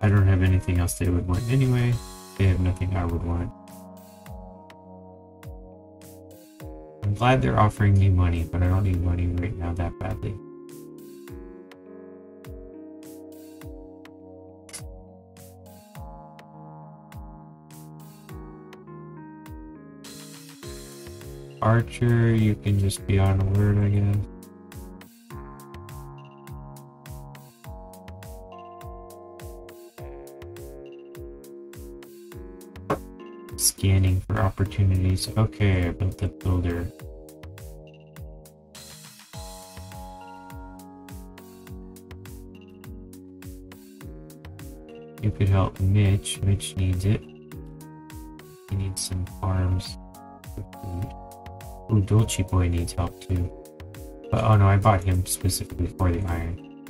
I don't have anything else they would want anyway. They have nothing I would want. I'm glad they're offering me money, but I don't need money right now that badly. Archer, you can just be on alert, I guess. Scanning for opportunities. Okay, built the builder. You could help Mitch. Mitch needs it. He needs some farms. Ooh, Dolce Boy needs help too. But oh no, I bought him specifically for the iron.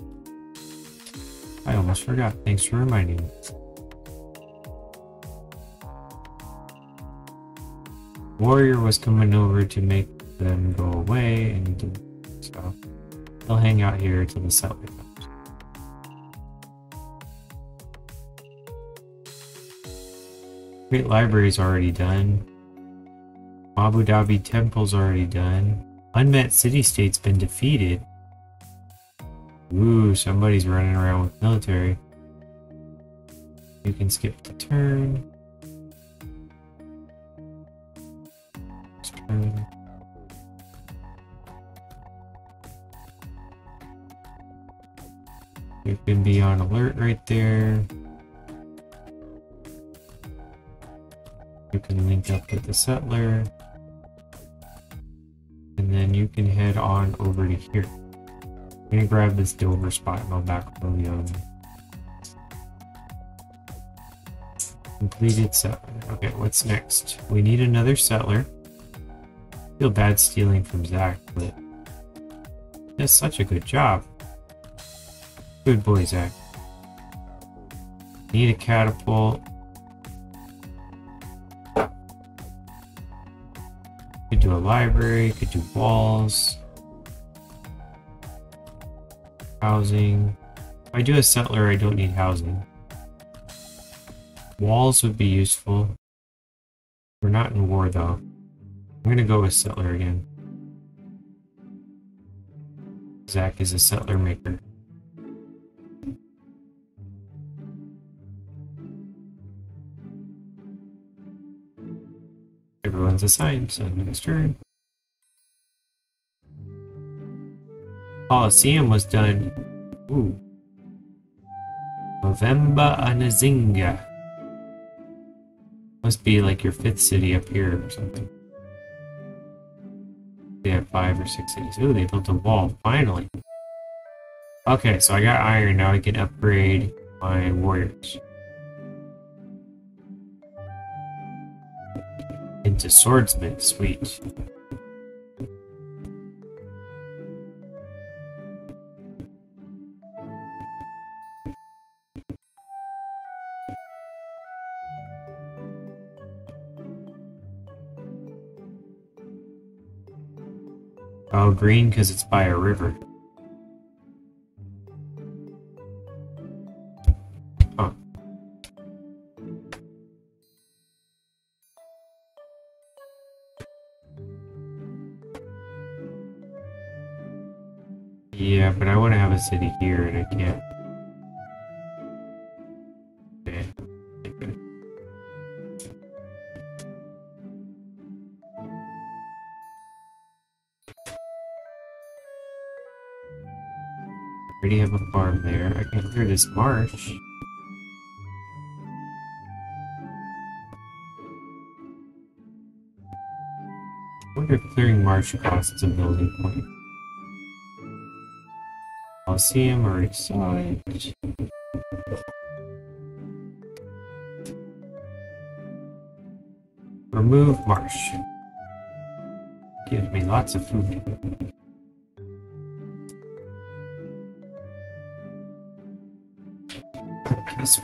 I almost forgot. Thanks for reminding me. Warrior was coming over to make them go away and so they'll hang out here till the settler comes. Great Library's already done. Mahabodhi Temple's already done. Unmet City-State's been defeated. Ooh, somebody's running around with military. You can skip the turn. turn. You can be on alert right there. You can link up with the settler can head on over to here. I'm gonna grab this Dover spot and I'll back over the other Completed settler. Okay, what's next? We need another settler. Feel bad stealing from Zach, but does such a good job. Good boy, Zach. Need a catapult. Library, could do walls. Housing. If I do a settler, I don't need housing. Walls would be useful. We're not in war, though. I'm gonna go with settler again. Zach is a settler maker. Everyone's assigned, so next turn. Coliseum was done. Ooh. November Anazinga. Must be like your fifth city up here or something. They have five or six cities. Ooh, they built a wall, finally. Okay, so I got iron, now I can upgrade my warriors. Into swordsman, sweet. Oh, green because it's by a river. A city here and I can't. already have a farm there. I can clear this marsh. I wonder if clearing marsh costs a building point. It. Uh, Remove marsh. Gives me lots of food.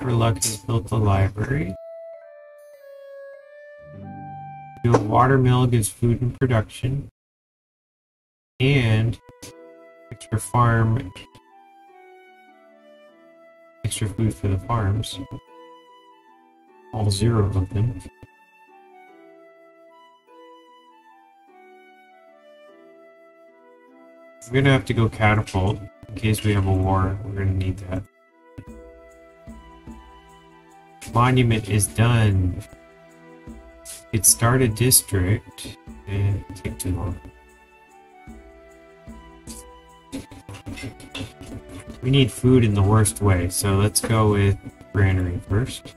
Luck has built the library. A watermill gives food and production. And extra farm extra food for the farms. All zero of them. We're gonna have to go catapult in case we have a war. We're gonna need that. Monument is done. It started district and take too long. We need food in the worst way, so let's go with granary first.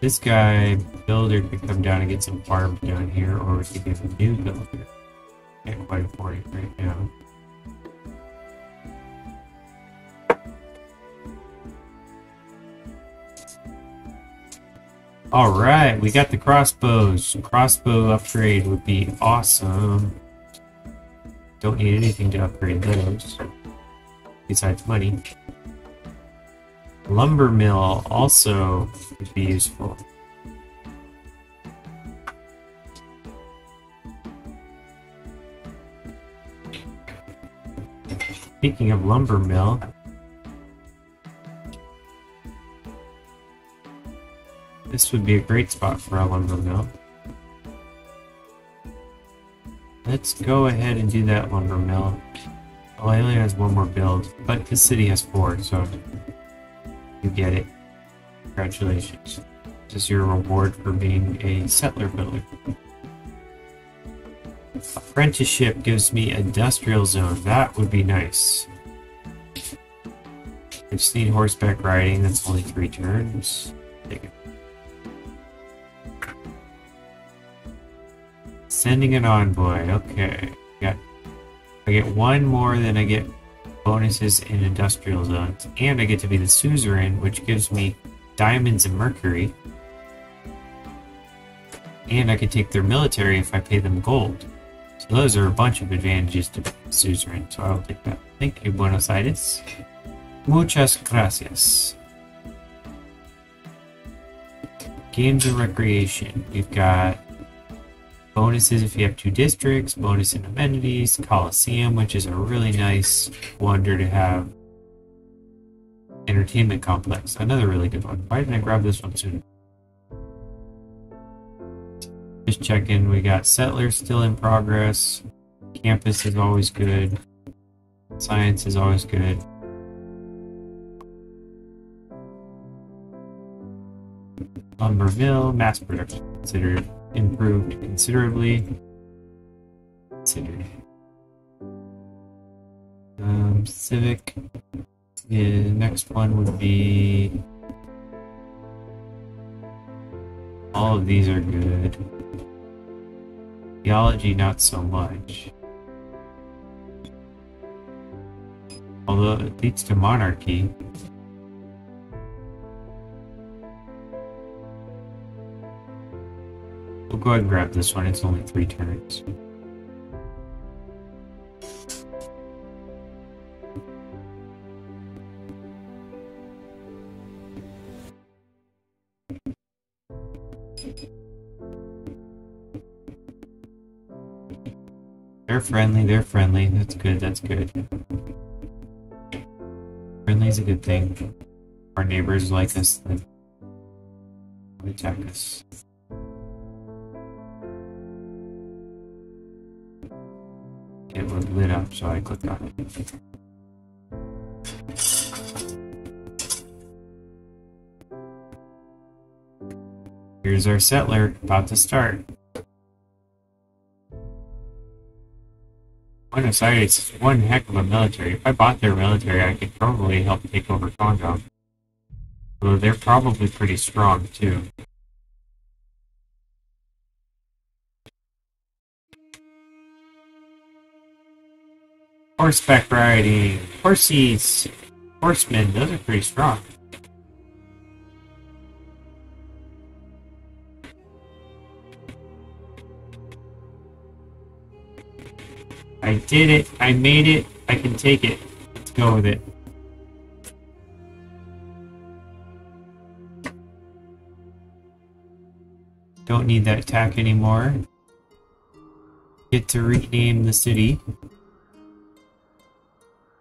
This guy, builder, could come down and get some farms down here, or we could get a new builder. Can't quite afford it right now. Alright, we got the crossbows. Crossbow upgrade would be awesome. Don't need anything to upgrade those. Besides money. Lumber mill also would be useful. Speaking of lumber mill, this would be a great spot for a lumber mill. Let's go ahead and do that lumber mill. Only has one more build, but the city has four, so you get it. Congratulations. This is your reward for being a settler builder. Apprenticeship gives me industrial zone. That would be nice. I just need horseback riding. That's only three turns. Sending an envoy. Okay. Got. I get one more than I get bonuses in industrial zones, and I get to be the suzerain, which gives me diamonds and mercury. And I can take their military if I pay them gold. So those are a bunch of advantages to suzerain, so I'll take that. Thank you, Buenos Aires. Muchas gracias. Games of recreation. We've got bonuses if you have two districts, bonus in amenities, Coliseum, which is a really nice wonder to have. Entertainment complex, another really good one. Why didn't I grab this one sooner? Just checking, we got settlers still in progress. Campus is always good. Science is always good. Lumber mill, mass production considered improved considerably. Considered. Um, civic. The next one would be. All of these are good. Theology, not so much. Although it leads to monarchy. Go ahead and grab this one, it's only three turns. They're friendly, they're friendly. That's good, that's good. Friendly is a good thing. Our neighbors like us, then attack us. It was lit up, so I clicked on it. Here's our settler, about to start. Buenos Aires is one heck of a military. If I bought their military, I could probably help take over Congo. Although they're probably pretty strong, too. Horseback riding. horses, Horsemen. Those are pretty strong. I did it. I made it. I can take it. Let's go with it. Don't need that attack anymore. Get to rename the city.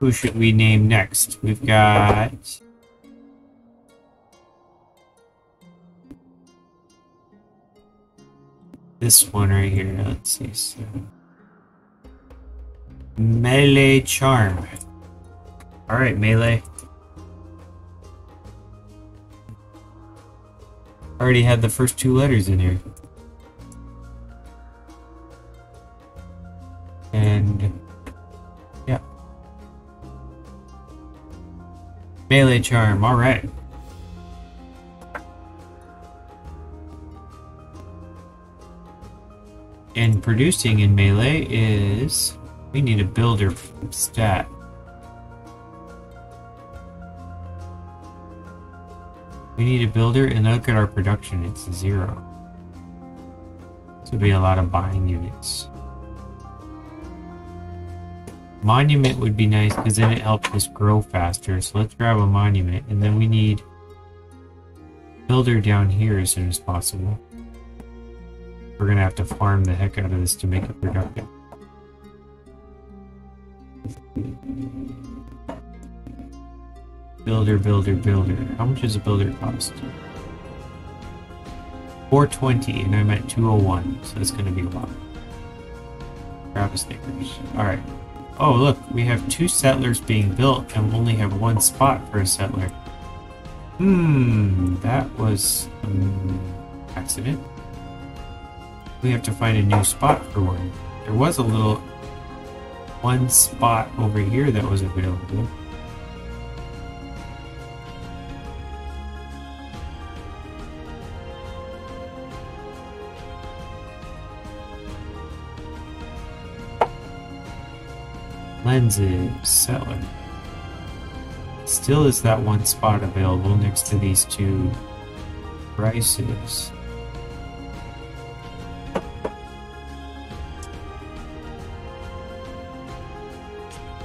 Who should we name next? We've got... This one right here. Let's see. So. Melee Charm. Alright, Melee. Already had the first two letters in here. Melee Charm, alright. And producing in Melee is... We need a builder stat. We need a builder, and look at our production, it's zero. So be a lot of buying units. Monument would be nice because then it helps us grow faster. So let's grab a monument, and then we need builder down here as soon as possible. We're gonna have to farm the heck out of this to make it productive. Builder, builder, builder. How much does a builder cost? 420, and I'm at 201, so that's going to be a lot. Grab a Snickers. Alright. Oh, look, we have two settlers being built, and we only have one spot for a settler. Hmm, that was an accident. We have to find a new spot for one. There was a little one spot over here that was available. Lenses, settler. Still is that one spot available next to these two prices.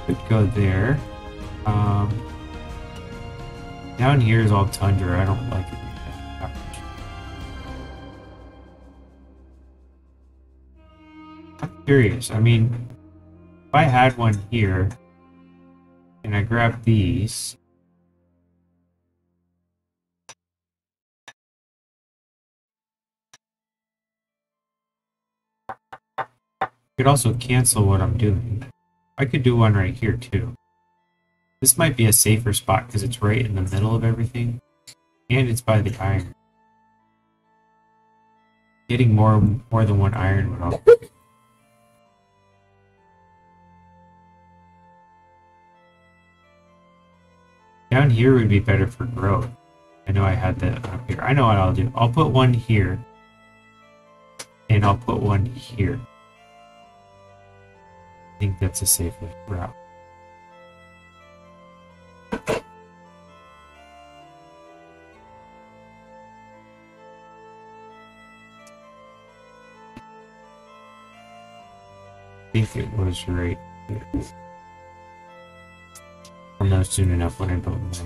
Could go there. Um, down here is all tundra. I don't like it. Curious. I mean, I had one here, and I grab these, I could also cancel what I'm doing. I could do one right here too. This might be a safer spot because it's right in the middle of everything. And it's by the iron. Getting more more than one iron would also Down here would be better for growth. I know I had that up here. I know what I'll do. I'll put one here. And I'll put one here. I think that's a safer route. I think it was right here. I'll know soon enough when I build my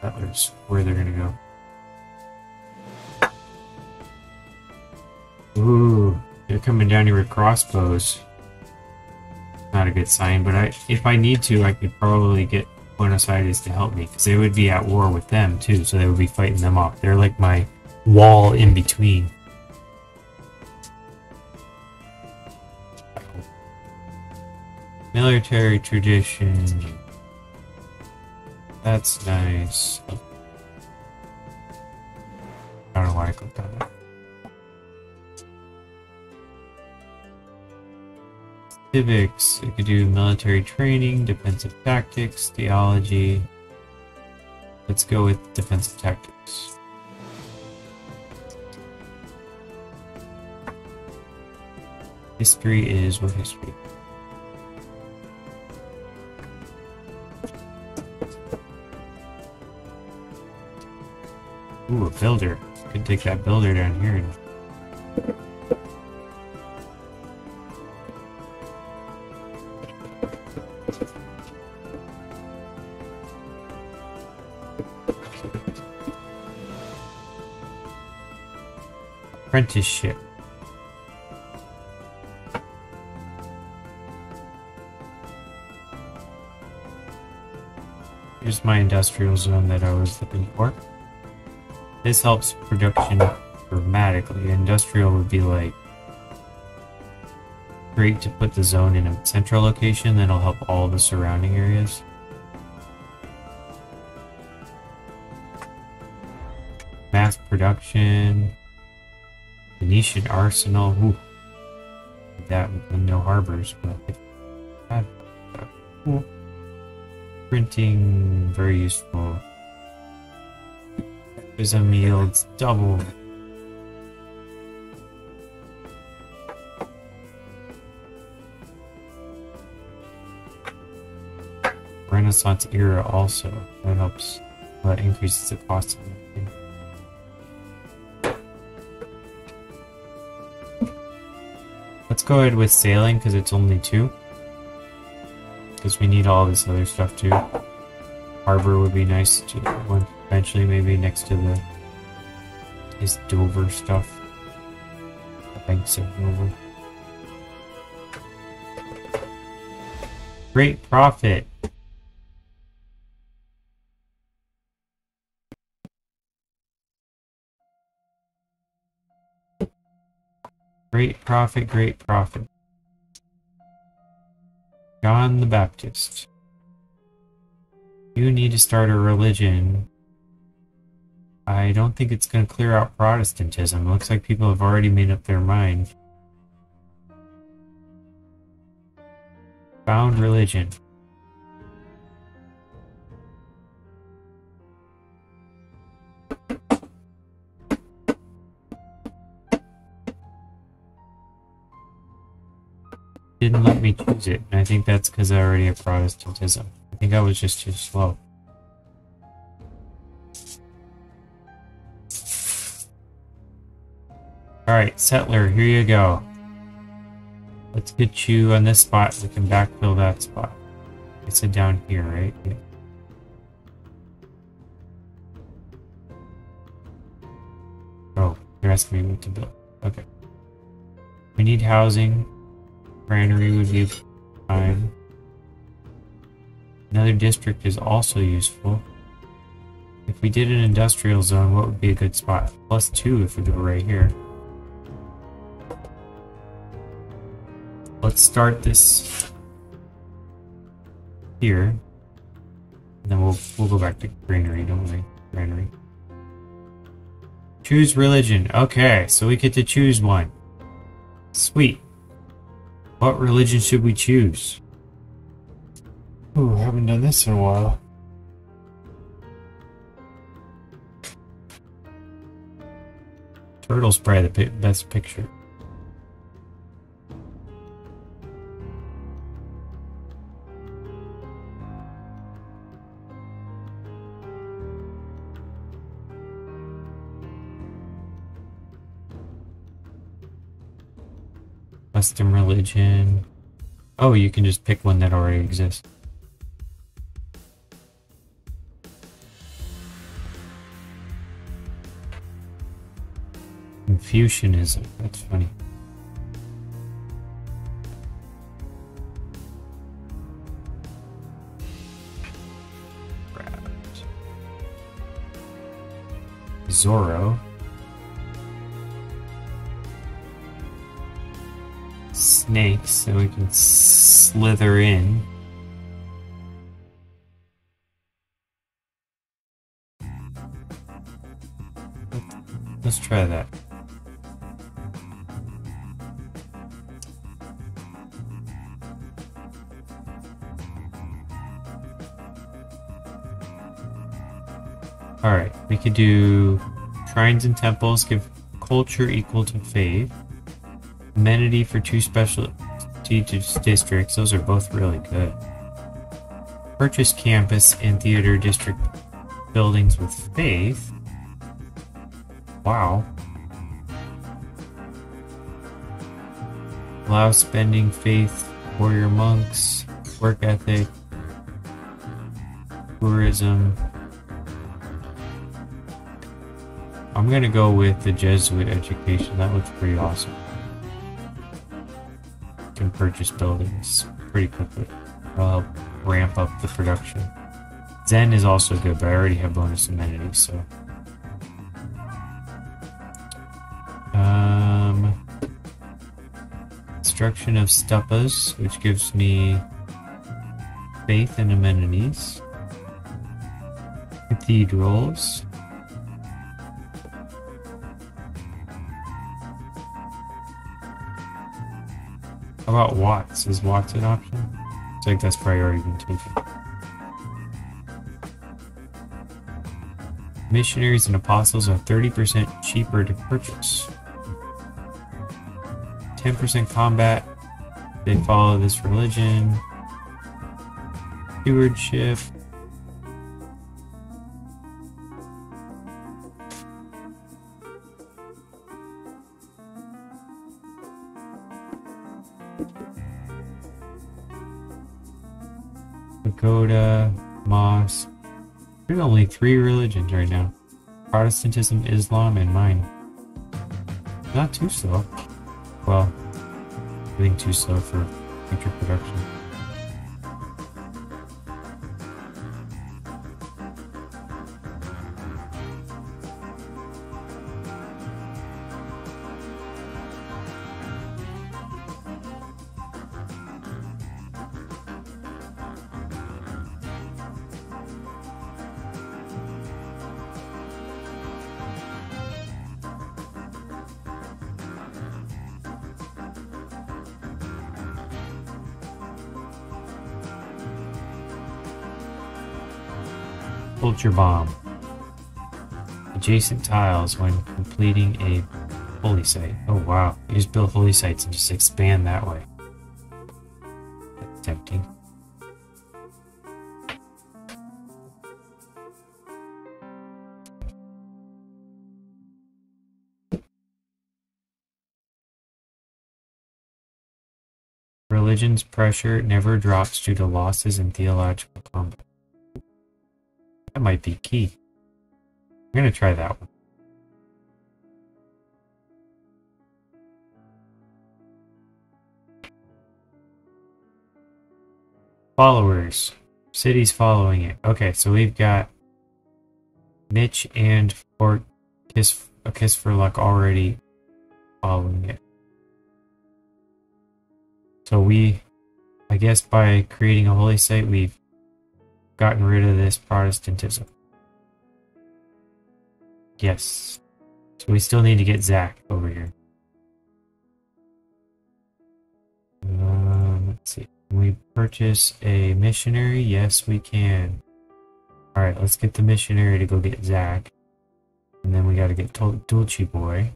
settlers where they're gonna go. Ooh, they're coming down here with crossbows not a good sign, but I, if I need to, I could probably get Buenos Aires to help me, because they would be at war with them too, so they would be fighting them off. They're like my wall in between. Military tradition. That's nice. I don't know why I clicked on that. civics. I could do military training, defensive tactics, theology. Let's go with defensive tactics. History is what history. Ooh, a builder. Could take that builder down here. and- Apprenticeship. Here's my industrial zone that I was looking for. This helps production dramatically. Industrial would be like great to put the zone in a central location, then it'll help all the surrounding areas. Mass production. Venetian arsenal. Ooh. That with no harbors, but cool. Printing very useful. Prism yields double. Renaissance era also. That helps. That increases the cost of everything. Let's go ahead with sailing because it's only two. Because we need all this other stuff too. Harbor would be nice to one eventually maybe next to the his Dover stuff. The banks of Dover. Great prophet. Great prophet, great prophet. John the Baptist. You need to start a religion. I don't think it's going to clear out Protestantism. Looks like people have already made up their mind. Found religion. didn't let me choose it, and I think that's because I already have Protestantism. I think I was just too slow. Alright, settler, here you go. Let's get you on this spot. We can backfill that spot. It's it down here, right? Yeah. Oh, you're asking me what to build. Okay. We need housing. Granary would be fine. Another district is also useful. If we did an industrial zone, what would be a good spot? Plus two if we do it right here. Let's start this here. And then we'll we'll go back to granary, don't we? Granary. Choose religion. Okay, so we get to choose one. Sweet. What religion should we choose? Ooh, haven't done this in a while. Turtle's probably the best picture. Custom religion. Oh, you can just pick one that already exists. Confucianism. That's funny. Zorro. Snakes, so we can slither in. Let's try that. Alright, we could do shrines and temples, give culture equal to faith. Amenity for two special districts, those are both really good. Purchase campus and theater district buildings with faith. Wow. Allow spending faith, warrior monks, work ethic, tourism. I'm gonna go with the Jesuit education. That looks pretty awesome. Purchase buildings pretty quickly. That'll ramp up the production. Zen is also good, but I already have bonus amenities, so. Um, construction of stupas, which gives me faith and amenities. Cathedrals. How about Wats? Is Wats an option? I think that's already been taken. Missionaries and apostles are 30% cheaper to purchase. 10% combat. They follow this religion. Stewardship. Pagoda, Mosque. There's only three religions right now. Protestantism, Islam, and mine. Not too slow. Well, I think too slow for future production. Culture Bomb. Adjacent tiles when completing a holy site. Oh wow, you just build holy sites and just expand that way. That's tempting. Religion's pressure never drops due to losses in theological might be key. I'm gonna try that one. Followers. Cities following it. Okay, so we've got Mitch and Fort Kiss, a Kiss for Luck already following it. So we, I guess by creating a holy site, we've gotten rid of this Protestantism. Yes. So we still need to get Zach over here. Um, let's see. Can we purchase a missionary? Yes, we can. Alright, let's get the missionary to go get Zach. And then we gotta get Dulce Boy.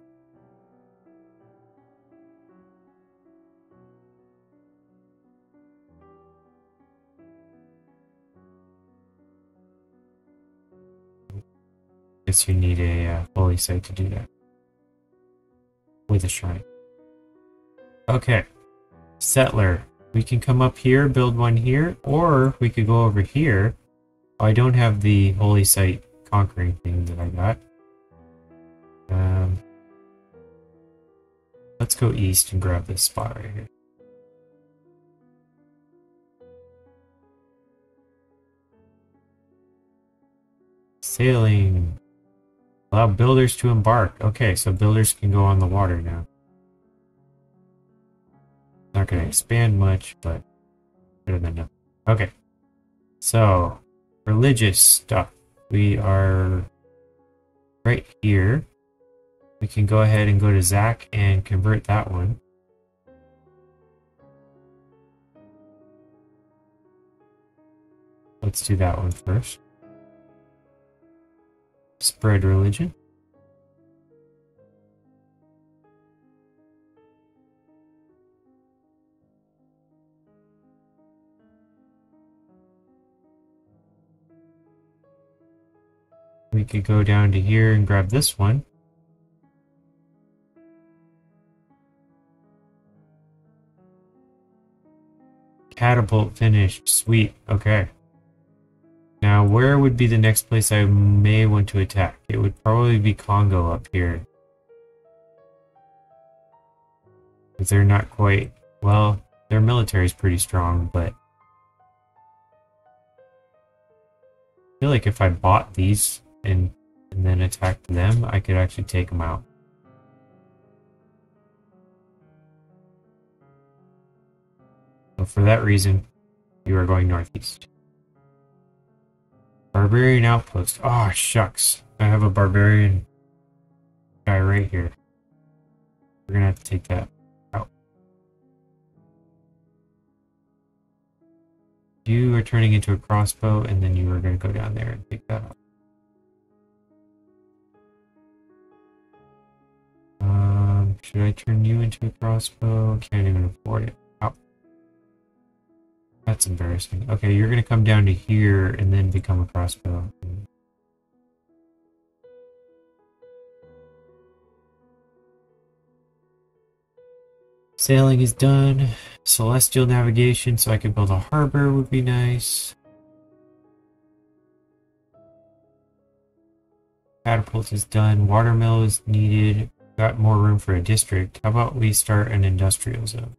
Guess you need a uh, holy site to do that. With a shrine. Okay. Settler. We can come up here, build one here, or we could go over here. I don't have the holy site conquering thing that I got. Um, let's go east and grab this spot right here. Sailing. Allow builders to embark. Okay, so builders can go on the water now. Not going to expand much, but better than nothing. Okay. So, religious stuff. We are right here. We can go ahead and go to Zach and convert that one. Let's do that one first spread religion We could go down to here and grab this one. Catapult finished. Sweet. Okay. Now, where would be the next place I may want to attack? It would probably be Congo up here. Because they're not quite... Well, their military is pretty strong, but... I feel like if I bought these and, and then attacked them, I could actually take them out. So for that reason, you are going northeast. Barbarian outpost. Oh, shucks. I have a barbarian guy right here. We're gonna have to take that out. You are turning into a crossbow, and then you are gonna go down there and take that out. Um, should I turn you into a crossbow? Can't even afford it. That's embarrassing. Okay, you're gonna come down to here and then become a crossbow. Sailing is done. Celestial navigation, so I can build a harbor would be nice. Catapult is done. Watermill is needed. Got more room for a district. How about we start an industrial zone?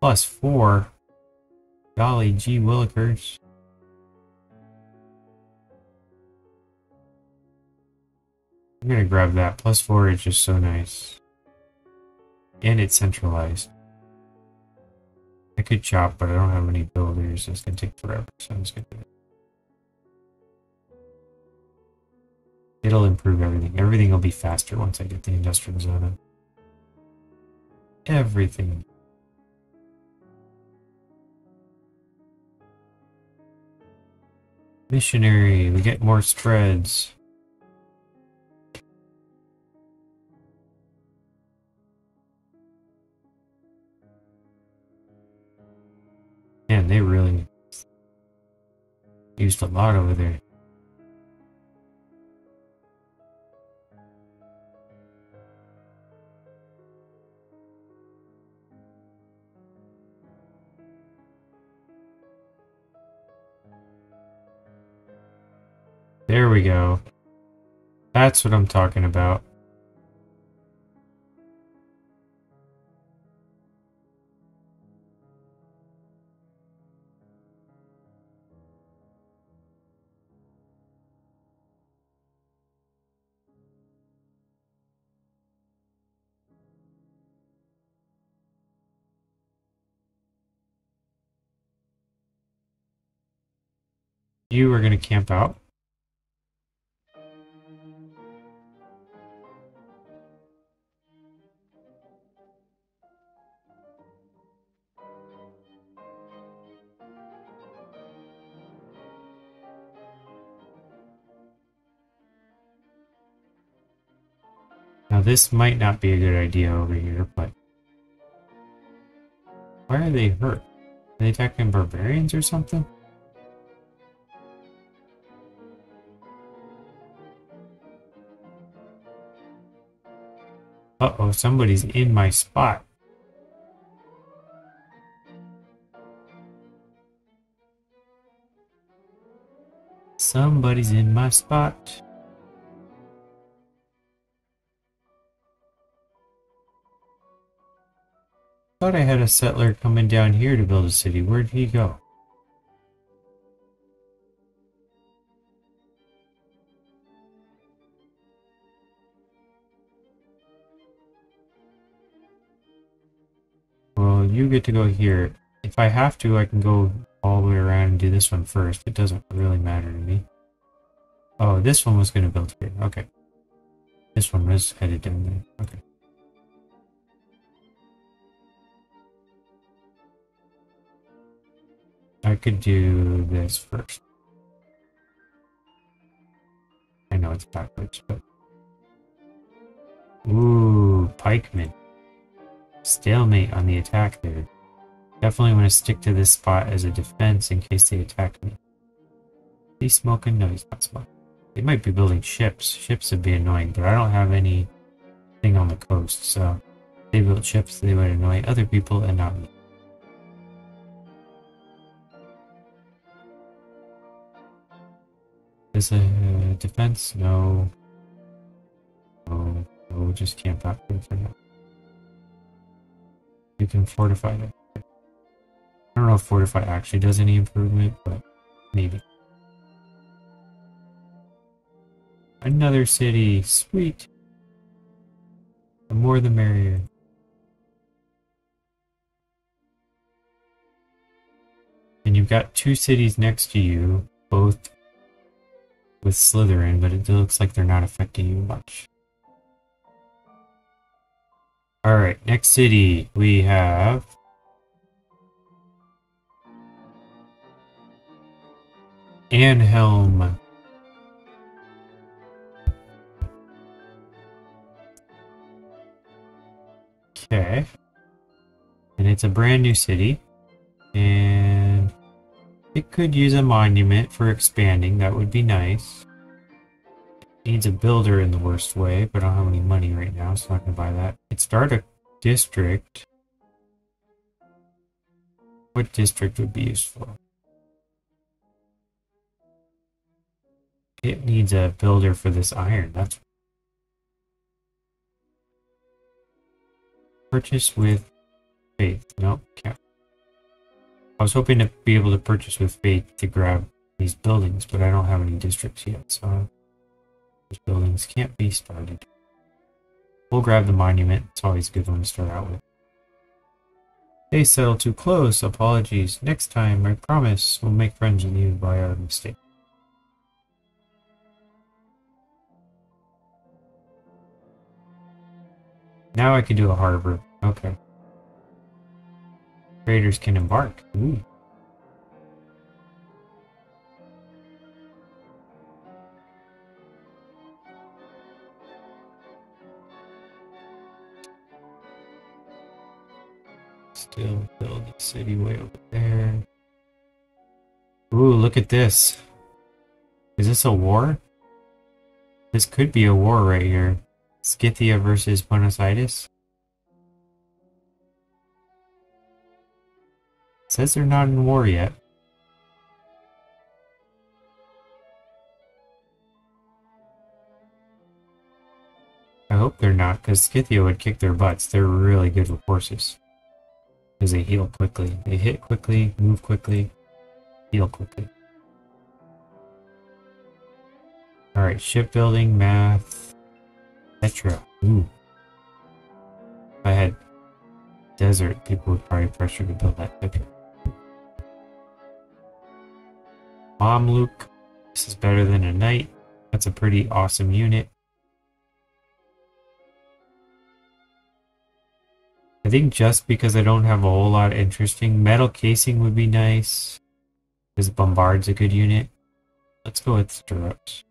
Plus four. Golly gee willikers. I'm gonna grab that. Plus four is just so nice. And it's centralized. I could chop, but I don't have any builders. It's gonna take forever, so I'm just gonna do it. It'll improve everything. Everything will be faster once I get the industrial zone in. Everything. Missionary, we get more spreads. Man, they really used a lot over there. That's what I'm talking about. You are going to camp out. This might not be a good idea over here, but... Why are they hurt? Are they attacking barbarians or something? Uh-oh, somebody's in my spot. Somebody's in my spot. Thought I had a settler coming down here to build a city. Where'd he go? Well, you get to go here. If I have to, I can go all the way around and do this one first. It doesn't really matter to me. Oh, this one was going to build here. Okay. This one was headed down there. Okay. I could do this first. I know it's backwards, but... Ooh, pikemen. Stalemate on the attack there. Definitely want to stick to this spot as a defense in case they attack me. He's smoking? No, he's not smoking. They might be building ships. Ships would be annoying, but I don't have anything on the coast, so they built ships, they would annoy other people and not me. Is a uh, defense? No. No. We'll just camp out here for now. You can fortify it. I don't know if fortify actually does any improvement, but maybe. Another city. Sweet. The more the merrier. And you've got two cities next to you, both with Slytherin, but it looks like they're not affecting you much. Alright, next city we have Arnhelm. Okay. And it's a brand new city. And it could use a monument for expanding. That would be nice. It needs a builder in the worst way, but I don't have any money right now, so I'm not going to buy that. It start a district. What district would be useful? It needs a builder for this iron. That's purchase with faith. Nope, can't. I was hoping to be able to purchase with faith to grab these buildings, but I don't have any districts yet, so those buildings can't be started. We'll grab the monument. It's always a good one to start out with. They settled too close. Apologies. Next time, I promise, we'll make friends with you by our mistake. Now I can do a harbor. Okay. Traders can embark. Ooh. Still build the city way over there. Ooh, look at this. Is this a war? This could be a war right here. Scythia versus Buenos Aires. Says they're not in war yet. I hope they're not, because Scythia would kick their butts. They're really good with horses. Because they heal quickly. They hit quickly, move quickly, heal quickly. Alright, shipbuilding, math, Petra. Ooh. If I had desert, people would probably pressure to build that Petra. Mamluk. This is better than a knight. That's a pretty awesome unit. I think just because I don't have a whole lot interesting, metal casting would be nice. Because Bombard's a good unit. Let's go with stirrups.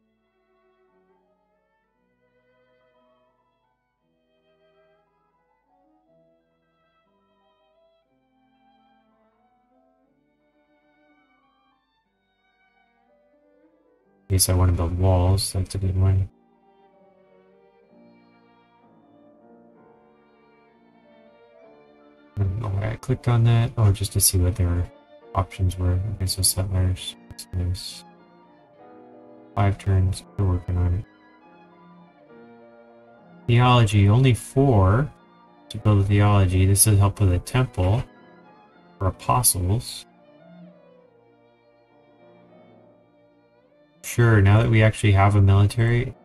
Case I want to build walls, that's a good one. I don't know why I clicked on that. Oh, just to see what their options were. Okay, so settlers. Nice. Five turns. We're working on it. Theology. Only four to build a theology. This will help with a temple for apostles. Sure, now that we actually have a military,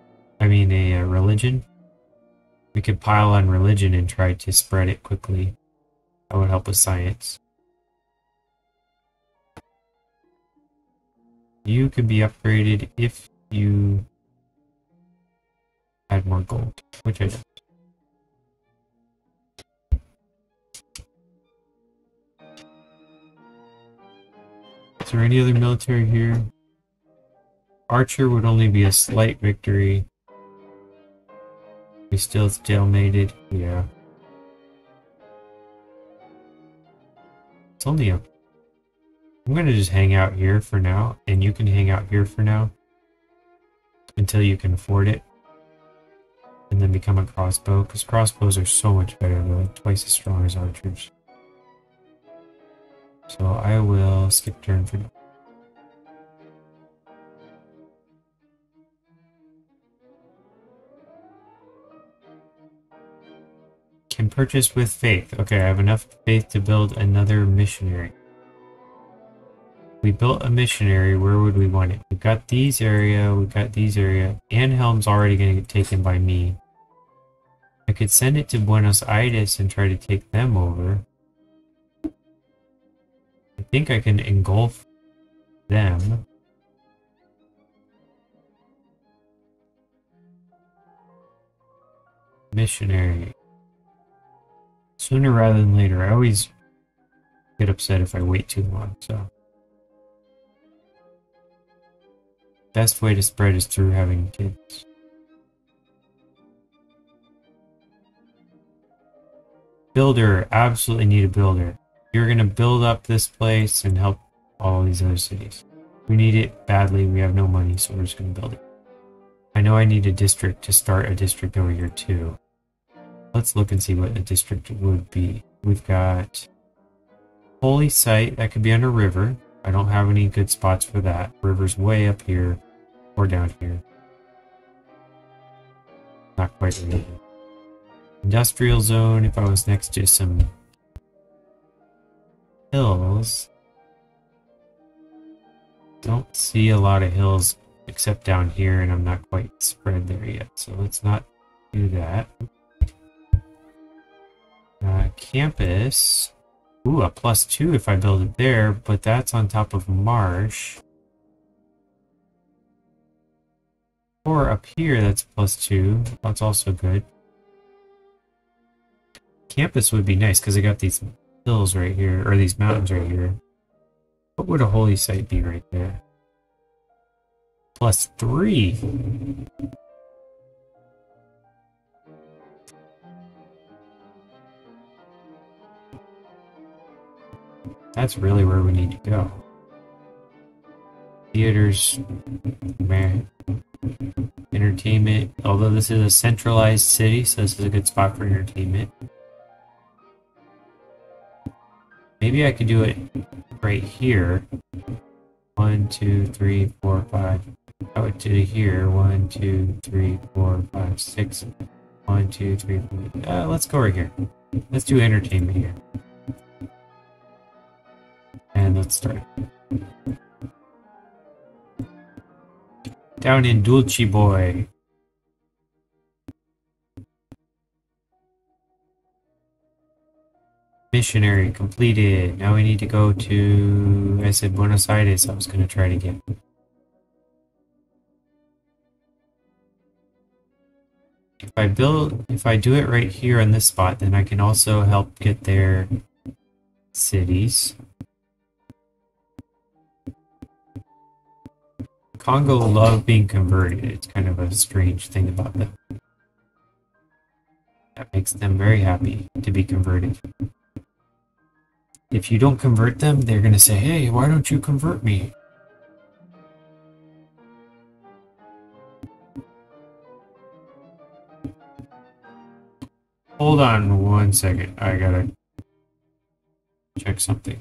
I mean a, a religion, we could pile on religion and try to spread it quickly. That would help with science. You could be upgraded if you had more gold, which I don't. Is there any other military here? Archer would only be a slight victory. We still stalemated, yeah. It's only a... I'm gonna just hang out here for now, and you can hang out here for now. Until you can afford it. And then become a crossbow, because crossbows are so much better, they're like twice as strong as archers. So I will skip turn for now. Can purchase with faith. Okay, I have enough faith to build another missionary. We built a missionary. Where would we want it? We've got these area. we've got these area. Anhelm's already going to get taken by me. I could send it to Buenos Aires and try to take them over. I think I can engulf them. Missionary. Sooner rather than later. I always get upset if I wait too long, so. Best way to spread is through having kids. Builder. Absolutely need a builder. You're going to build up this place and help all these other cities. We need it badly. We have no money, so we're just to build it. I know I need a district to start a district over here too. Let's look and see what a district would be. We've got Holy Site. That could be on a river. I don't have any good spots for that. River's way up here or down here. Not quite. Industrial zone, if I was next to some hills. Don't see a lot of hills except down here, and I'm not quite spread there yet. So let's not do that. Campus. Ooh, a plus two if I build it there, but that's on top of marsh. Or up here, that's plus two. That's also good. Campus would be nice because I got these hills right here, or these mountains right here. What would a holy site be right there? Plus three. That's really where we need to go. Theaters, entertainment. Although this is a centralized city, so this is a good spot for entertainment. Maybe I could do it right here. One, two, three, four, five. I would do here. One, two, three, four, five, six. One, two, three, four. Uh, let's go right here. Let's do entertainment here. And let's start. Down in Dulce Boy. Missionary completed. Now we need to go to, I said Buenos Aires. I was going to try to get. If I build, if I do it right here on this spot, then I can also help get their cities. Kongo love being converted. It's kind of a strange thing about them. That makes them very happy to be converted if you don't convert them, they're going to say, hey, why don't you convert me? Hold on one second. I gotta check something.